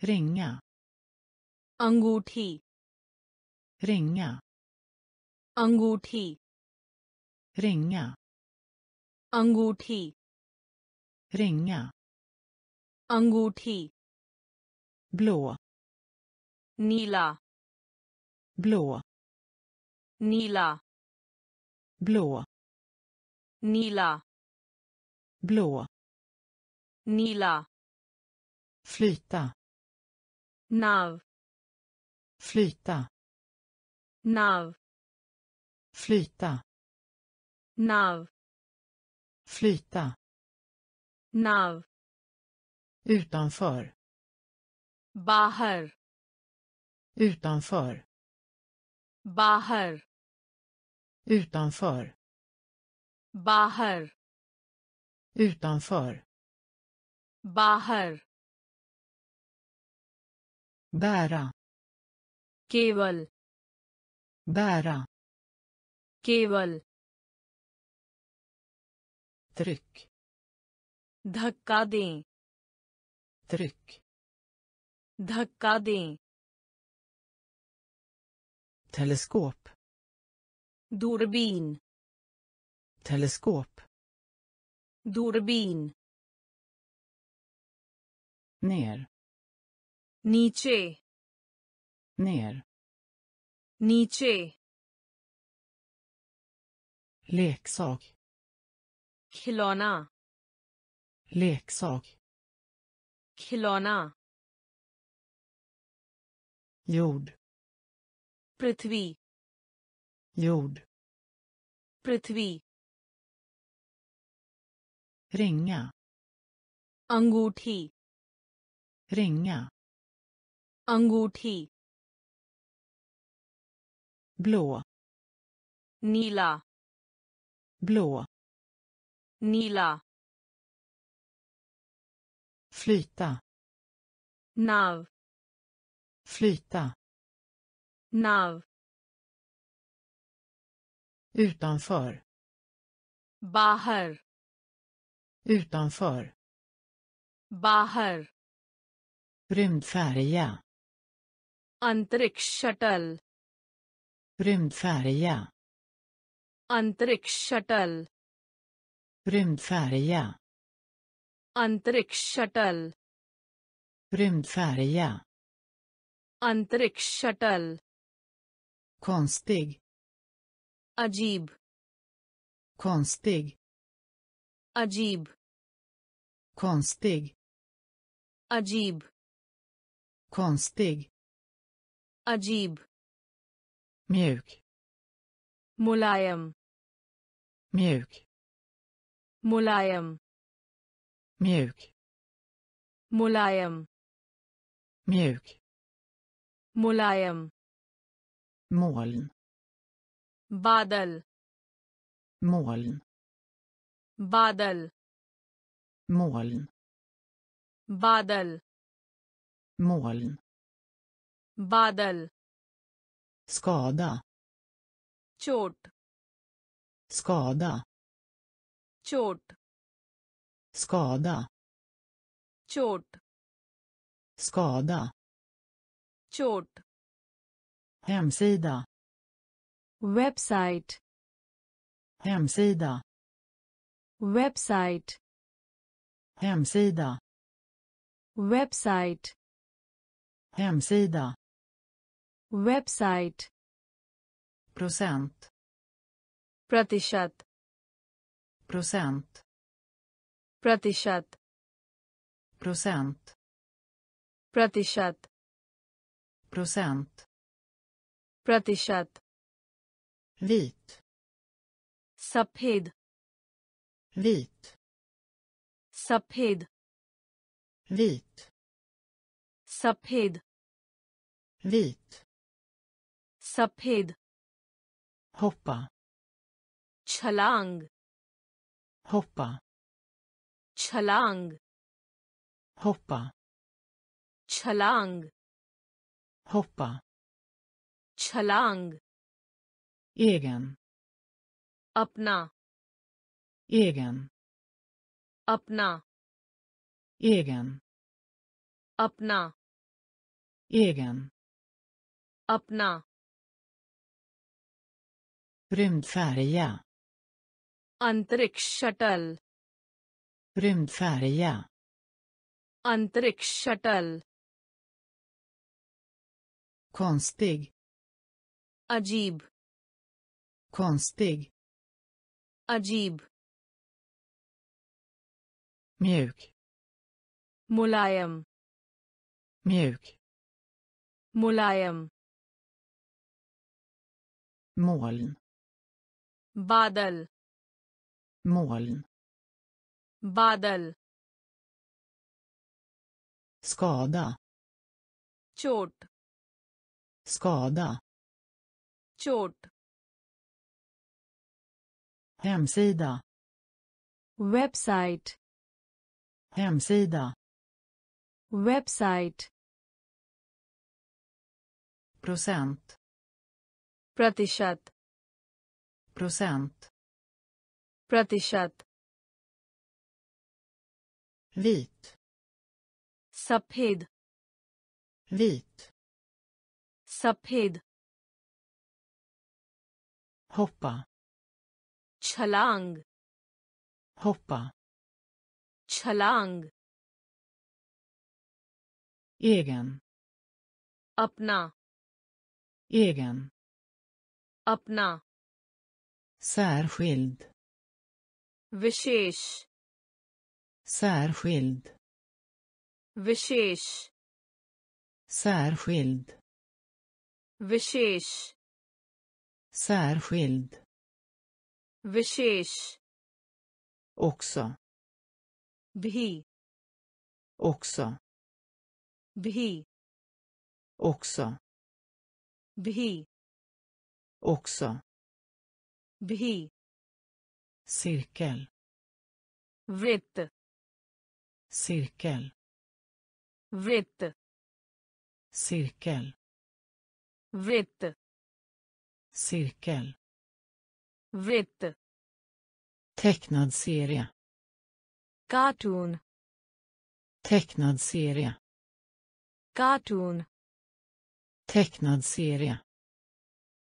ringa अंगूठी ringa अंगूठी ringa अंगूठी ringa अंगूठी blå. Nila. Blå. Nila. Blå. Nila. Blå. Nila. Flyta. Nav. Flyta. Nav. Flyta. Nav. Flyta. Nav. Utanför. बाहर utanför बाहर utanför बाहर utanför बाहर bära केवल bära केवल tryck धक्का दें tryck धक्का दें teleskop दूरबीन teleskop दूरबीन ner नीचे ner नीचे leksak खिलौना leksak खिलौना jord पृथ्वी jord पृथ्वी ringa अंगूठी ringa अंगूठी blå नीला blå नीला flyta नाव Flyta. Nav. Utanför. Bahar. Utanför. Bahar. Rymdfärja. Antriksh shuttle. Rymdfärja. Antriksh. Rymdfärja. Antriksh shuttle. Rymdfärja. अंतरिक्ष शटल konstig अजीब konstig अजीब konstig अजीब konstig अजीब mjuk मुलायम mjuk मुलायम mjuk मुलायम mjuk ملائم moln بادل moln بادل moln بادل moln بادل skada chot skada chot skada chot skada Chot. Hemsida. Website. Hemsida. Website. Hemsida. Website. Hemsida. Website. Procent. Pratishat. Procent. Pratishat. Procent. Pratishat. procent प्रतिशत vit सफेद vit सफेद vit सफेद vit सफेद hoppa छलांग hoppa छलांग hoppa छलांग hoppa छलांग egen अपना egen अपना egen अपना egen अपना rymdfärja अंतरिक्ष शटल rymdfärja अंतरिक्ष shuttle konstig. Ajib. Konstig. Ajib. Mjuk. Mulayim mjuk. Mulayim moln. Badal. Moln. Badal. Skada. Chot. Skada. Chot. Hemsida. Website. Hemsida. Website. Procent. Pratishat. Procent. Pratishat. Vit. Sapid. Vit. सफ़ेद होप्पा छलांग होप्पा छलांग एगन अपना एगन अपना särskild विशेष särskild विशेष särskild Visesh. Särskild. Visesh. Också. Bhi. Också. Bhi. Också. Bhi. Också. Bhi. Cirkel. Vritt. Cirkel. Vritt. Cirkel. Vritt. Cirkel. Vritt. Tecknad serie. Cartoon. Tecknad serie. Cartoon. Tecknad serie.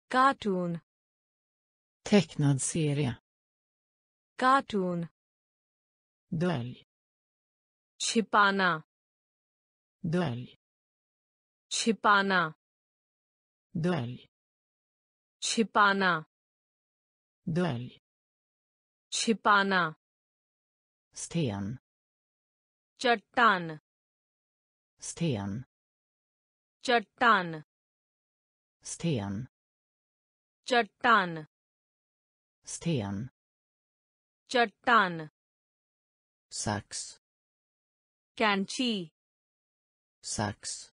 Cartoon. Tecknad serie. Cartoon. Dölj. Chipana. Dölj. Chipana. Dölj छिपाना dölj छिपाना sten चट्टान sten चट्टान sten चट्टान sten चट्टान sax कैंची sax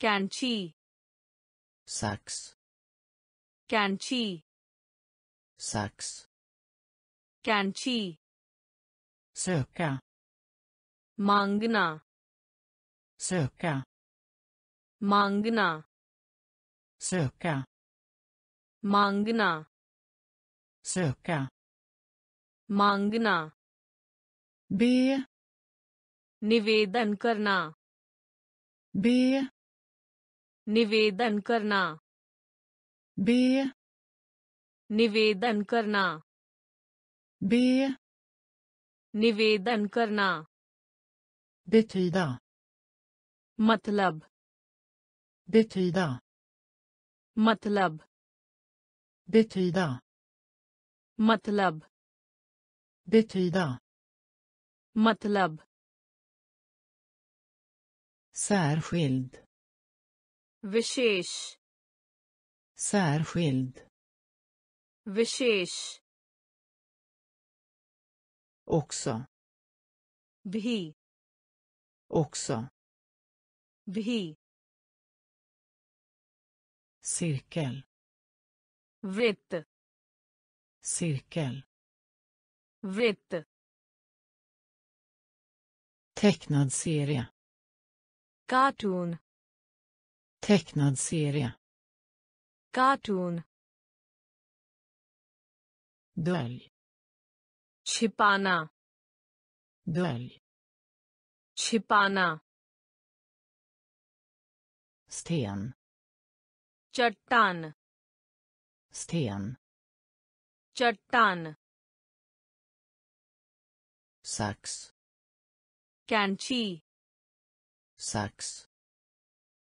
कैंची sax kanchi sax kanchi söka mangna söka mangna söka mangna söka mangna be निवेदन करना बे निवेदन करना। be निवेदन करना। be निवेदन करना। betyda मतलब। betyda मतलब। betyda मतलब। betyda मतलब। Särskild। Visesh. Särskild. Visesh. Också. Bhi. Också. Bhi. Cirkel. Vritt. Cirkel. Vritt. Tecknad serie. Cartoon. Tecknad serie. Cartoon. Dölj. Chipana. Dölj. Chipana. Sten. Chattan. Sten. Chattan. Sax. Kanchi. Sax.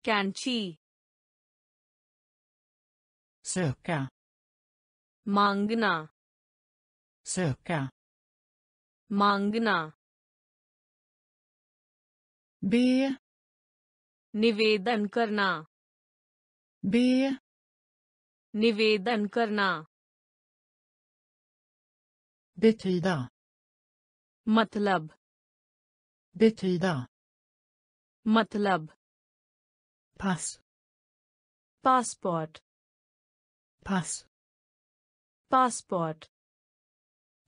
कैंची söka. मांगना söka. मांगना be. निवेदन करना be. निवेदन करना betyda. मतलब betyda. मतलब Pass. Passport. Pass. Passport.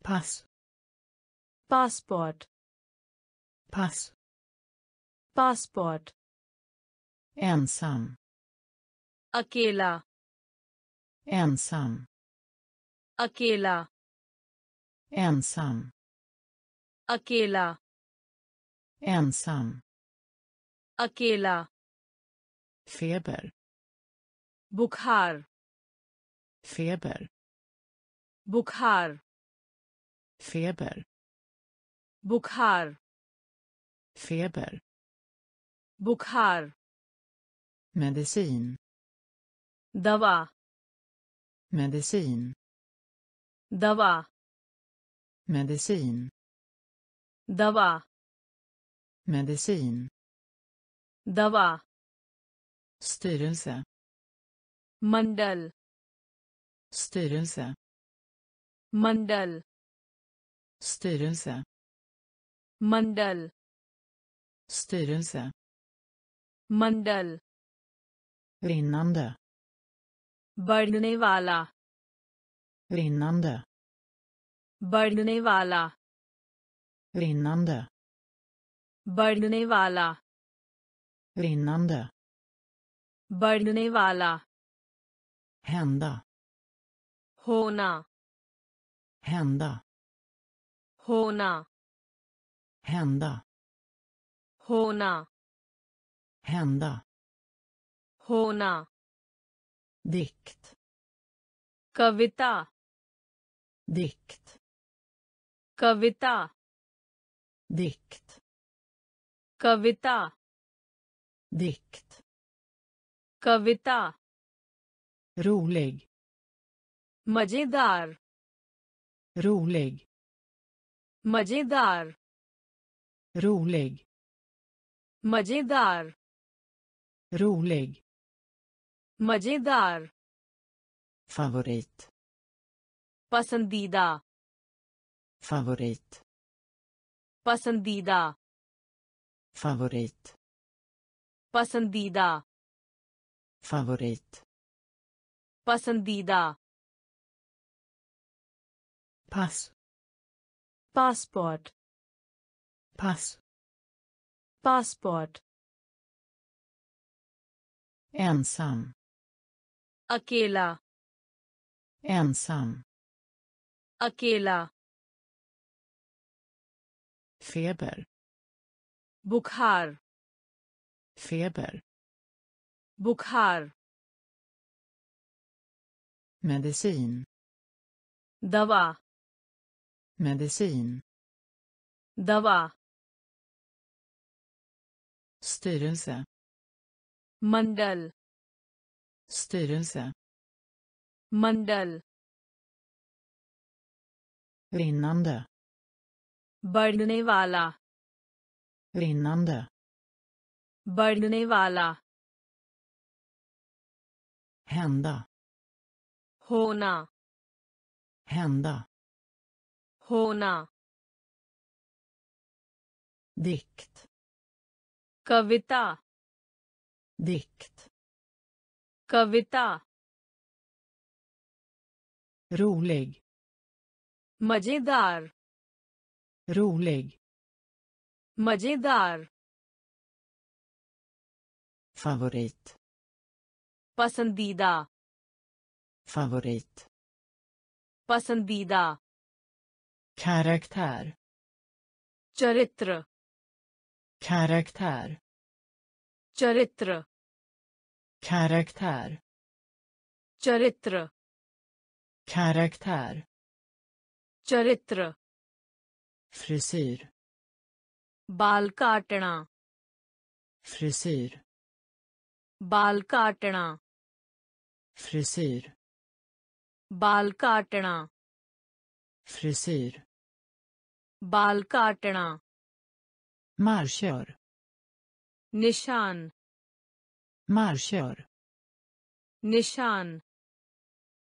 Pass. Passport. Pass. Passport. Ensam. Akela. Ensam. Akela. Ensam. Akela. Ensam. Akela. feber. Bukhar. Feber. Bukhar. Feber. Bukhar. Feber. Bukhar. Medicin. Dava. Medicin. Dava. Medicin. Dava. Medicin. Dava. styrelse मंडल styrelse मंडल styrelse मंडल styrelse मंडल rinnande बढ़ने वाला rinnande बढ़ने वाला rinnande बढ़ने वाला rinnande बढ़ने वाला। हैंडा होना। हैंडा होना। हैंडा होना। हैंडा होना। दिक्त कविता। दिक्त कविता। दिक्त कविता। दिक्त कविता rolig मज़ेदार rolig मज़ेदार rolig मज़ेदार rolig मज़ेदार favorit पसंदीदा favorit पसंदीदा favorit पसंदीदा favorit पसंदीदा pass passport pass passport ensam अकेला ensam अकेला feber बुखार feber बुखार medicin दवा medicin दवा styrelse मंडल styrelse मंडल rinnande बढ़ने वाला rinnande बढ़ने वाला hända होना hända होना dikt कविता dikt कविता rolig मजेदार rolig मजेदार favorit पसंदीदा favorit पसंदीदा karaktär चरित्र karaktär चरित्र karaktär चरित्र karaktär चरित्र frisyr बाल काटना frisyr बाल काटना frisyr बाल काटना frisyr बाल काटना marschör निशान marschör निशान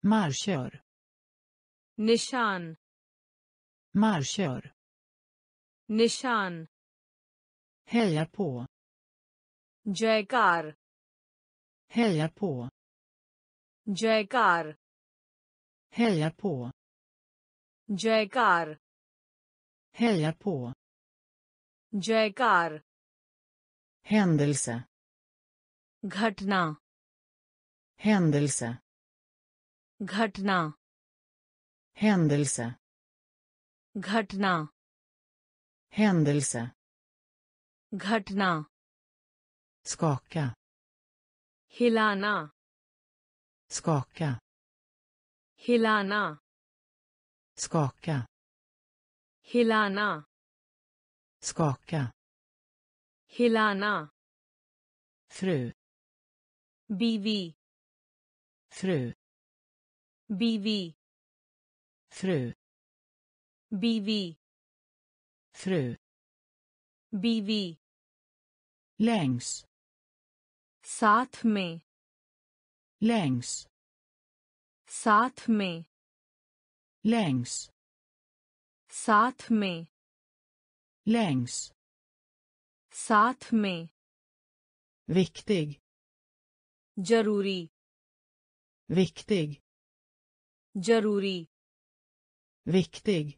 marschör निशान marschör निशान heja på जयकार heja på Jaikar. Heja på. Jaikar. Heja på. Jaikar. Händelse. Ghatna. Händelse. Ghatna. Händelse. Ghatna. Händelse. Ghatna. Skaka. Hilana skaka हिलाना skaka हिलाना skaka हिलाना fru बीवी fru बीवी fru बीवी fru बीवी längs साथ में längs साथ में längs साथ में längs साथ में viktig ज़रूरी viktig ज़रूरी viktig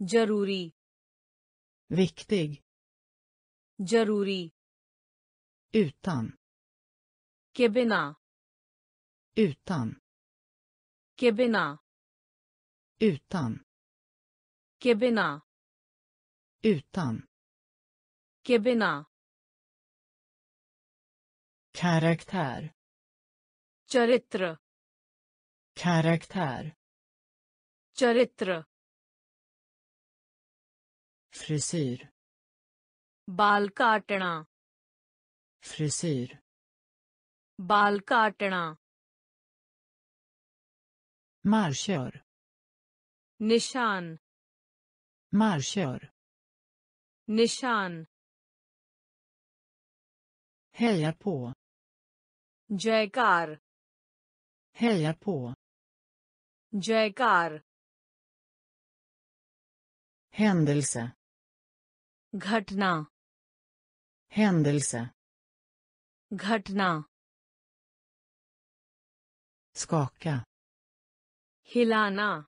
ज़रूरी viktig ज़रूरी utan के बिना utan के बिना utan के बिना utan के बिना karaktär चरित्र karaktär चरित्र frisyr बाल काटना frisyr बाल काटना Marschör. Nishan. Marschör. Nishan. Heja på. Jaikar. Heja på. Jaikar. Händelse. Ghatna. Händelse. Ghatna. Skaka. हिलाना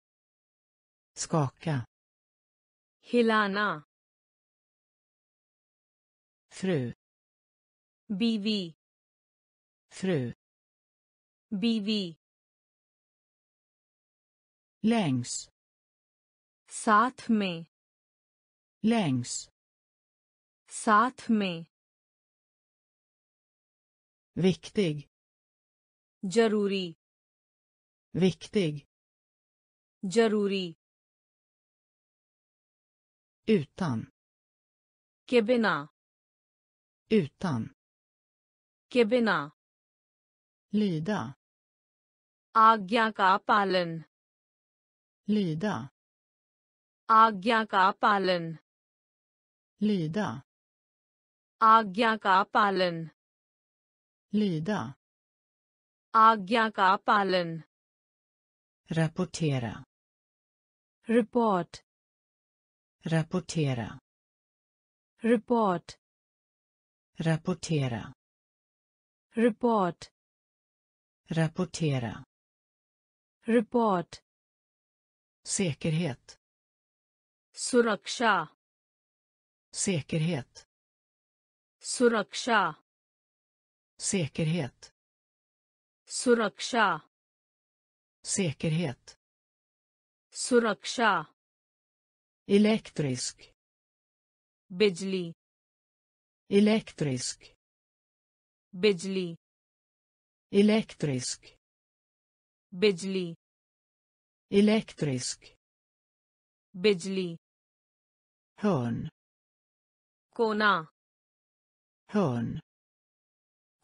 skaka हिलाना fru बीवी fru बीवी längs साथ में längs साथ में viktig जरूरी viktig जरूरी utan के बिना utan के बिना lyda आज्ञा का पालन lyda आज्ञा का पालन lyda आज्ञा का पालन lyda आज्ञा का पालन rapportera report. Rapportera. Report. Rapportera. Report. Rapportera. Report. Säkerhet. Suraksha. Säkerhet. Suraksha. Säkerhet. Suraksha. Säkerhet. सुरक्षा elektrisk बिजली elektrisk बिजली elektrisk बिजली elektrisk बिजली hörn कोना hörn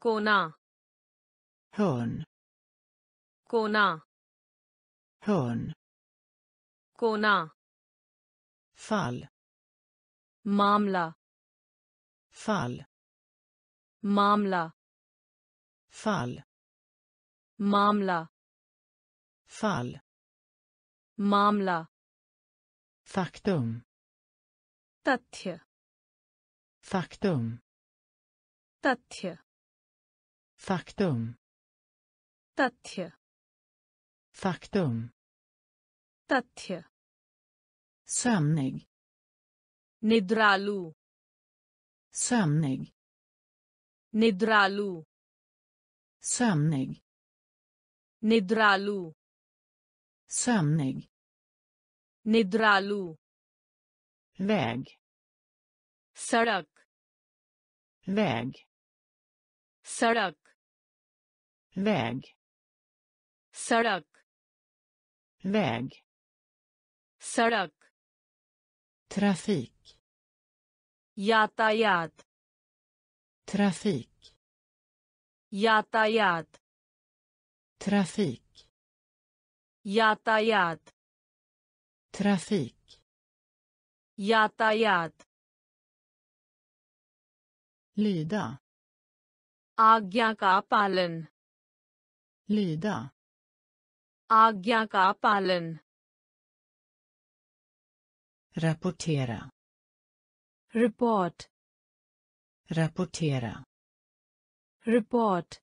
कोना hörn कोना hörn कोना fall मामला fall मामला fall मामला fall मामला faktum तथ्य faktum तथ्य faktum तथ्य faktum तथ्य। सामनेग निद्रालू। सामनेग निद्रालू। सामनेग निद्रालू। सामनेग निद्रालू। वैग सड़क। वैग सड़क। वैग सड़क। वैग सड़क trafik यातायात trafik यातायात trafik यातायात trafik यातायात lyda आज्ञा का पालन lyda आज्ञा का पालन rapportera report rapportera report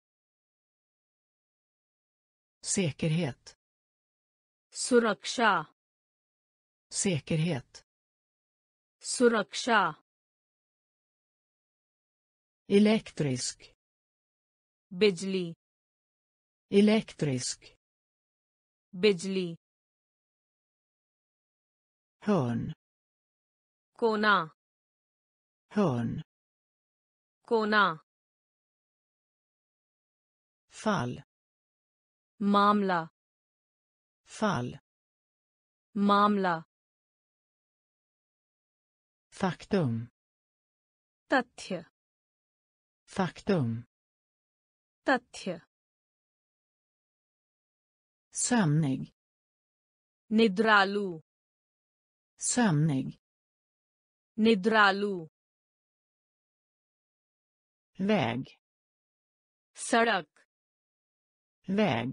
säkerhet सुरक्षा säkerhet सुरक्षा elektrisk बिजली elektrisk बिजली hörn Kona. Hörn. Kona. Fall. Mamla. Fall. Mamla. Faktum. Tathya. Faktum. Tathya. Sömnig. Nidralu. Sömnig. निद्रालु väg सड़क väg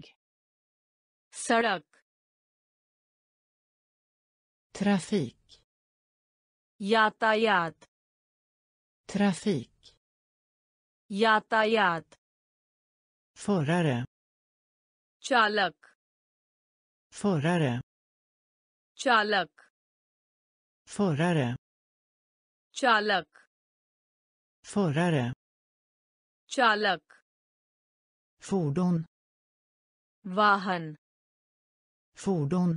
सड़क trafik यातायात trafik यातायात förare चालक förare चालक förare चालक förare चालक fordon वाहन fordon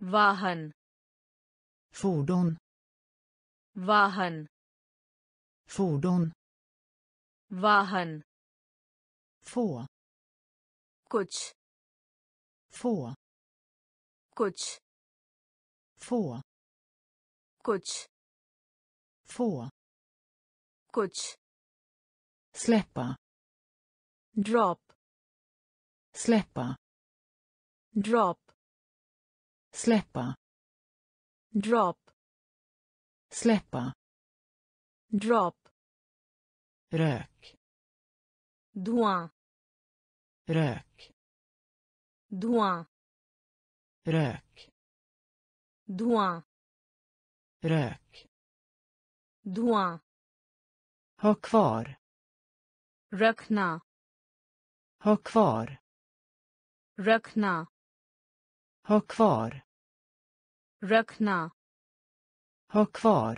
वाहन fordon वाहन fordon वाहन få कुछ få कुछ få कुछ Få. Kuch. Släppa. Drop. Släppa. Drop. Släppa. Drop. Släppa. Drop. Rök. Douin. Rök. Douin. Rök. Douin. Rök. धुआं ha kvar रखना ha kvar रखना ha kvar रखना ha kvar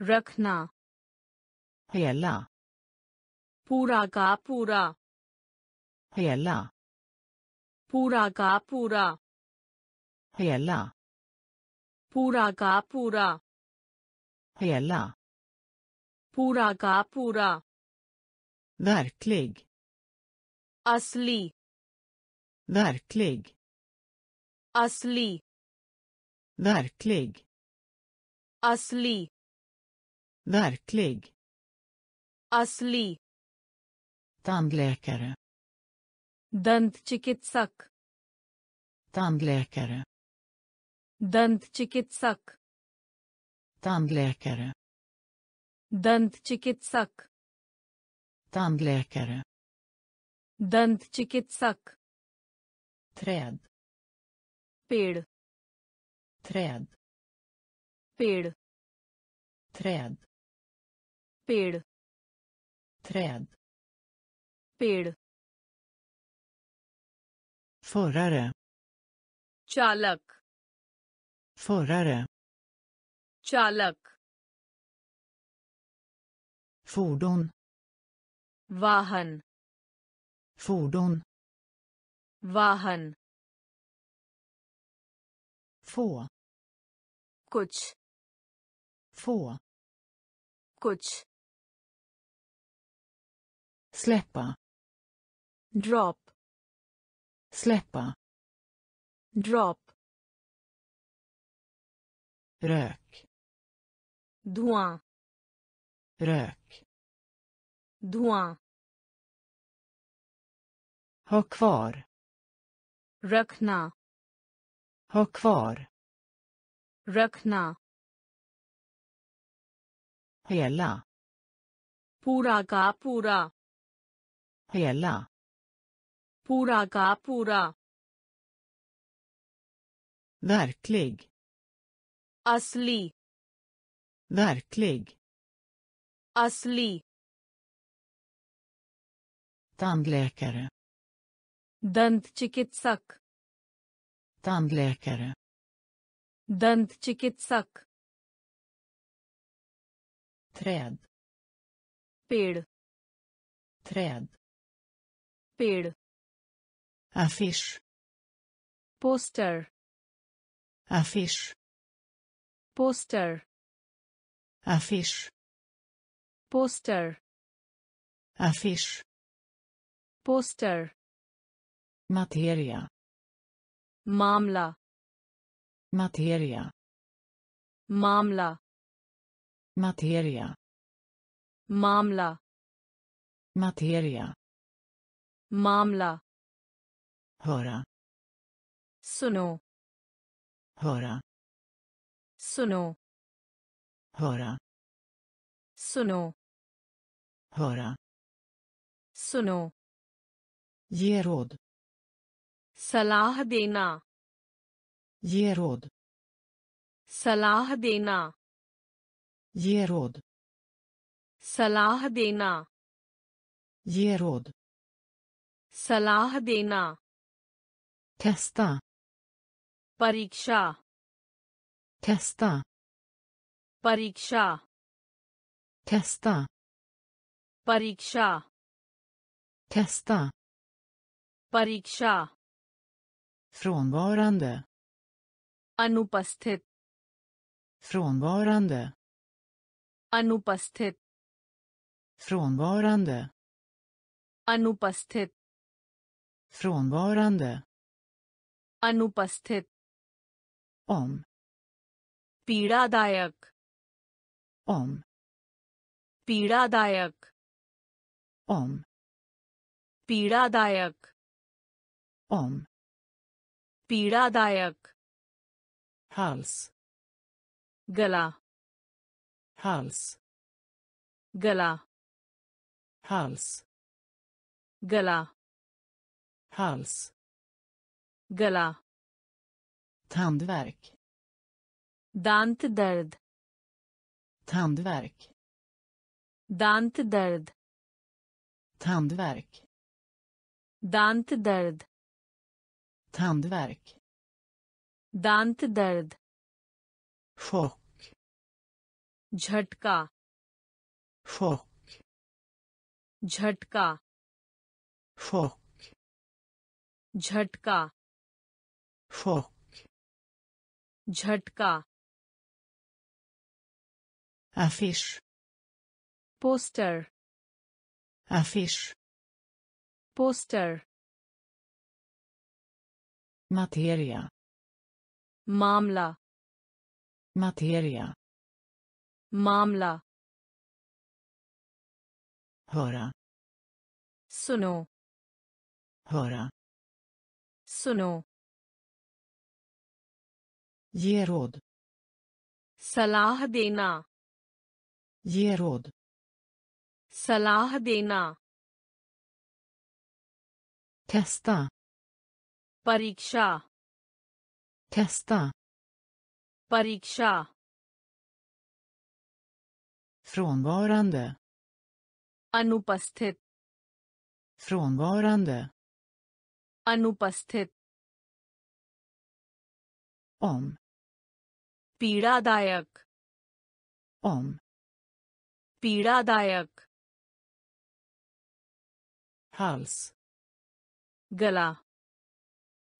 रखना hela पूरा का पूरा hela पूरा का पूरा hela पूरा का पूरा Hela. Pura ka pura. Verklig. Asli. Verklig. Asli. Verklig. Asli. Verklig. Asli. Tandläkare. Dantchikitsak. Tandläkare. Dantchikitsak. Tandläkare. Dantchikitsak. Tandläkare. Dantchikitsak. Träd. Ped. Träd. Ped. Träd. Ped. Träd. Ped. Förare. Chalak. Förare. चालक fordon वाहन fordon वाहन få कुछ få कुछ släppa drop släppa drop rök Duan. Rök. Duan. Ha kvar. Rökna. Ha kvar. Rökna. Hela. Pura ka pura. Hela. Pura ka pura. Verklig. Asli. Verklig. Asli. Tandläkare. Dantchikitsak. Tandläkare. Dantchikitsak. Träd. Ped. Träd. Ped. Affisch. Poster. Affisch. Poster. Афиш. Постер. Афиш. Постер. Материя. Мамла. Материя. Мамла. Материя. Мамла. Материя. Мамла. Höra. Suno. Höra. Suno. höra सुनो höra सुनो ge råd सलाह देना ge råd सलाह देना ge råd सलाह देना ge råd सलाह देना testa परीक्षा testa परीक्षा testa परीक्षा testa परीक्षा frånvarande अनुपस्थित frånvarande अनुपस्थित frånvarande अनुपस्थित frånvarande अनुपस्थित om पीड़ादायक om पीड़ादायक om पीड़ादायक om पीड़ादायक hals गला hals गला hals गला hals गला tandvärk दांत दर्द tandvärk दांत दर्द tandvärk दांत दर्द tandvärk दांत दर्द chock झटका chock झटका chock झटका chock झटका Affisch. Poster. Affisch. Poster. Materia. Mamla. Materia. Mamla. Höra. Suno. Höra. Suno. Ge råd. Salah dena. ge råd सलाह देना testa परीक्षा testa परीक्षा frånvarande अनुपस्थित frånvarande अनुपस्थित om पीड़ादायक om पीड़ादायक hals गला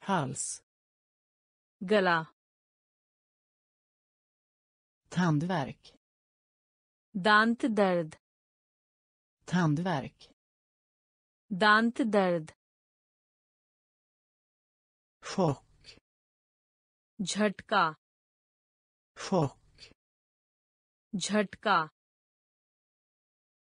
hals गला tandvärk दांत दर्द tandvärk दांत दर्द chock, झटका chock, झटका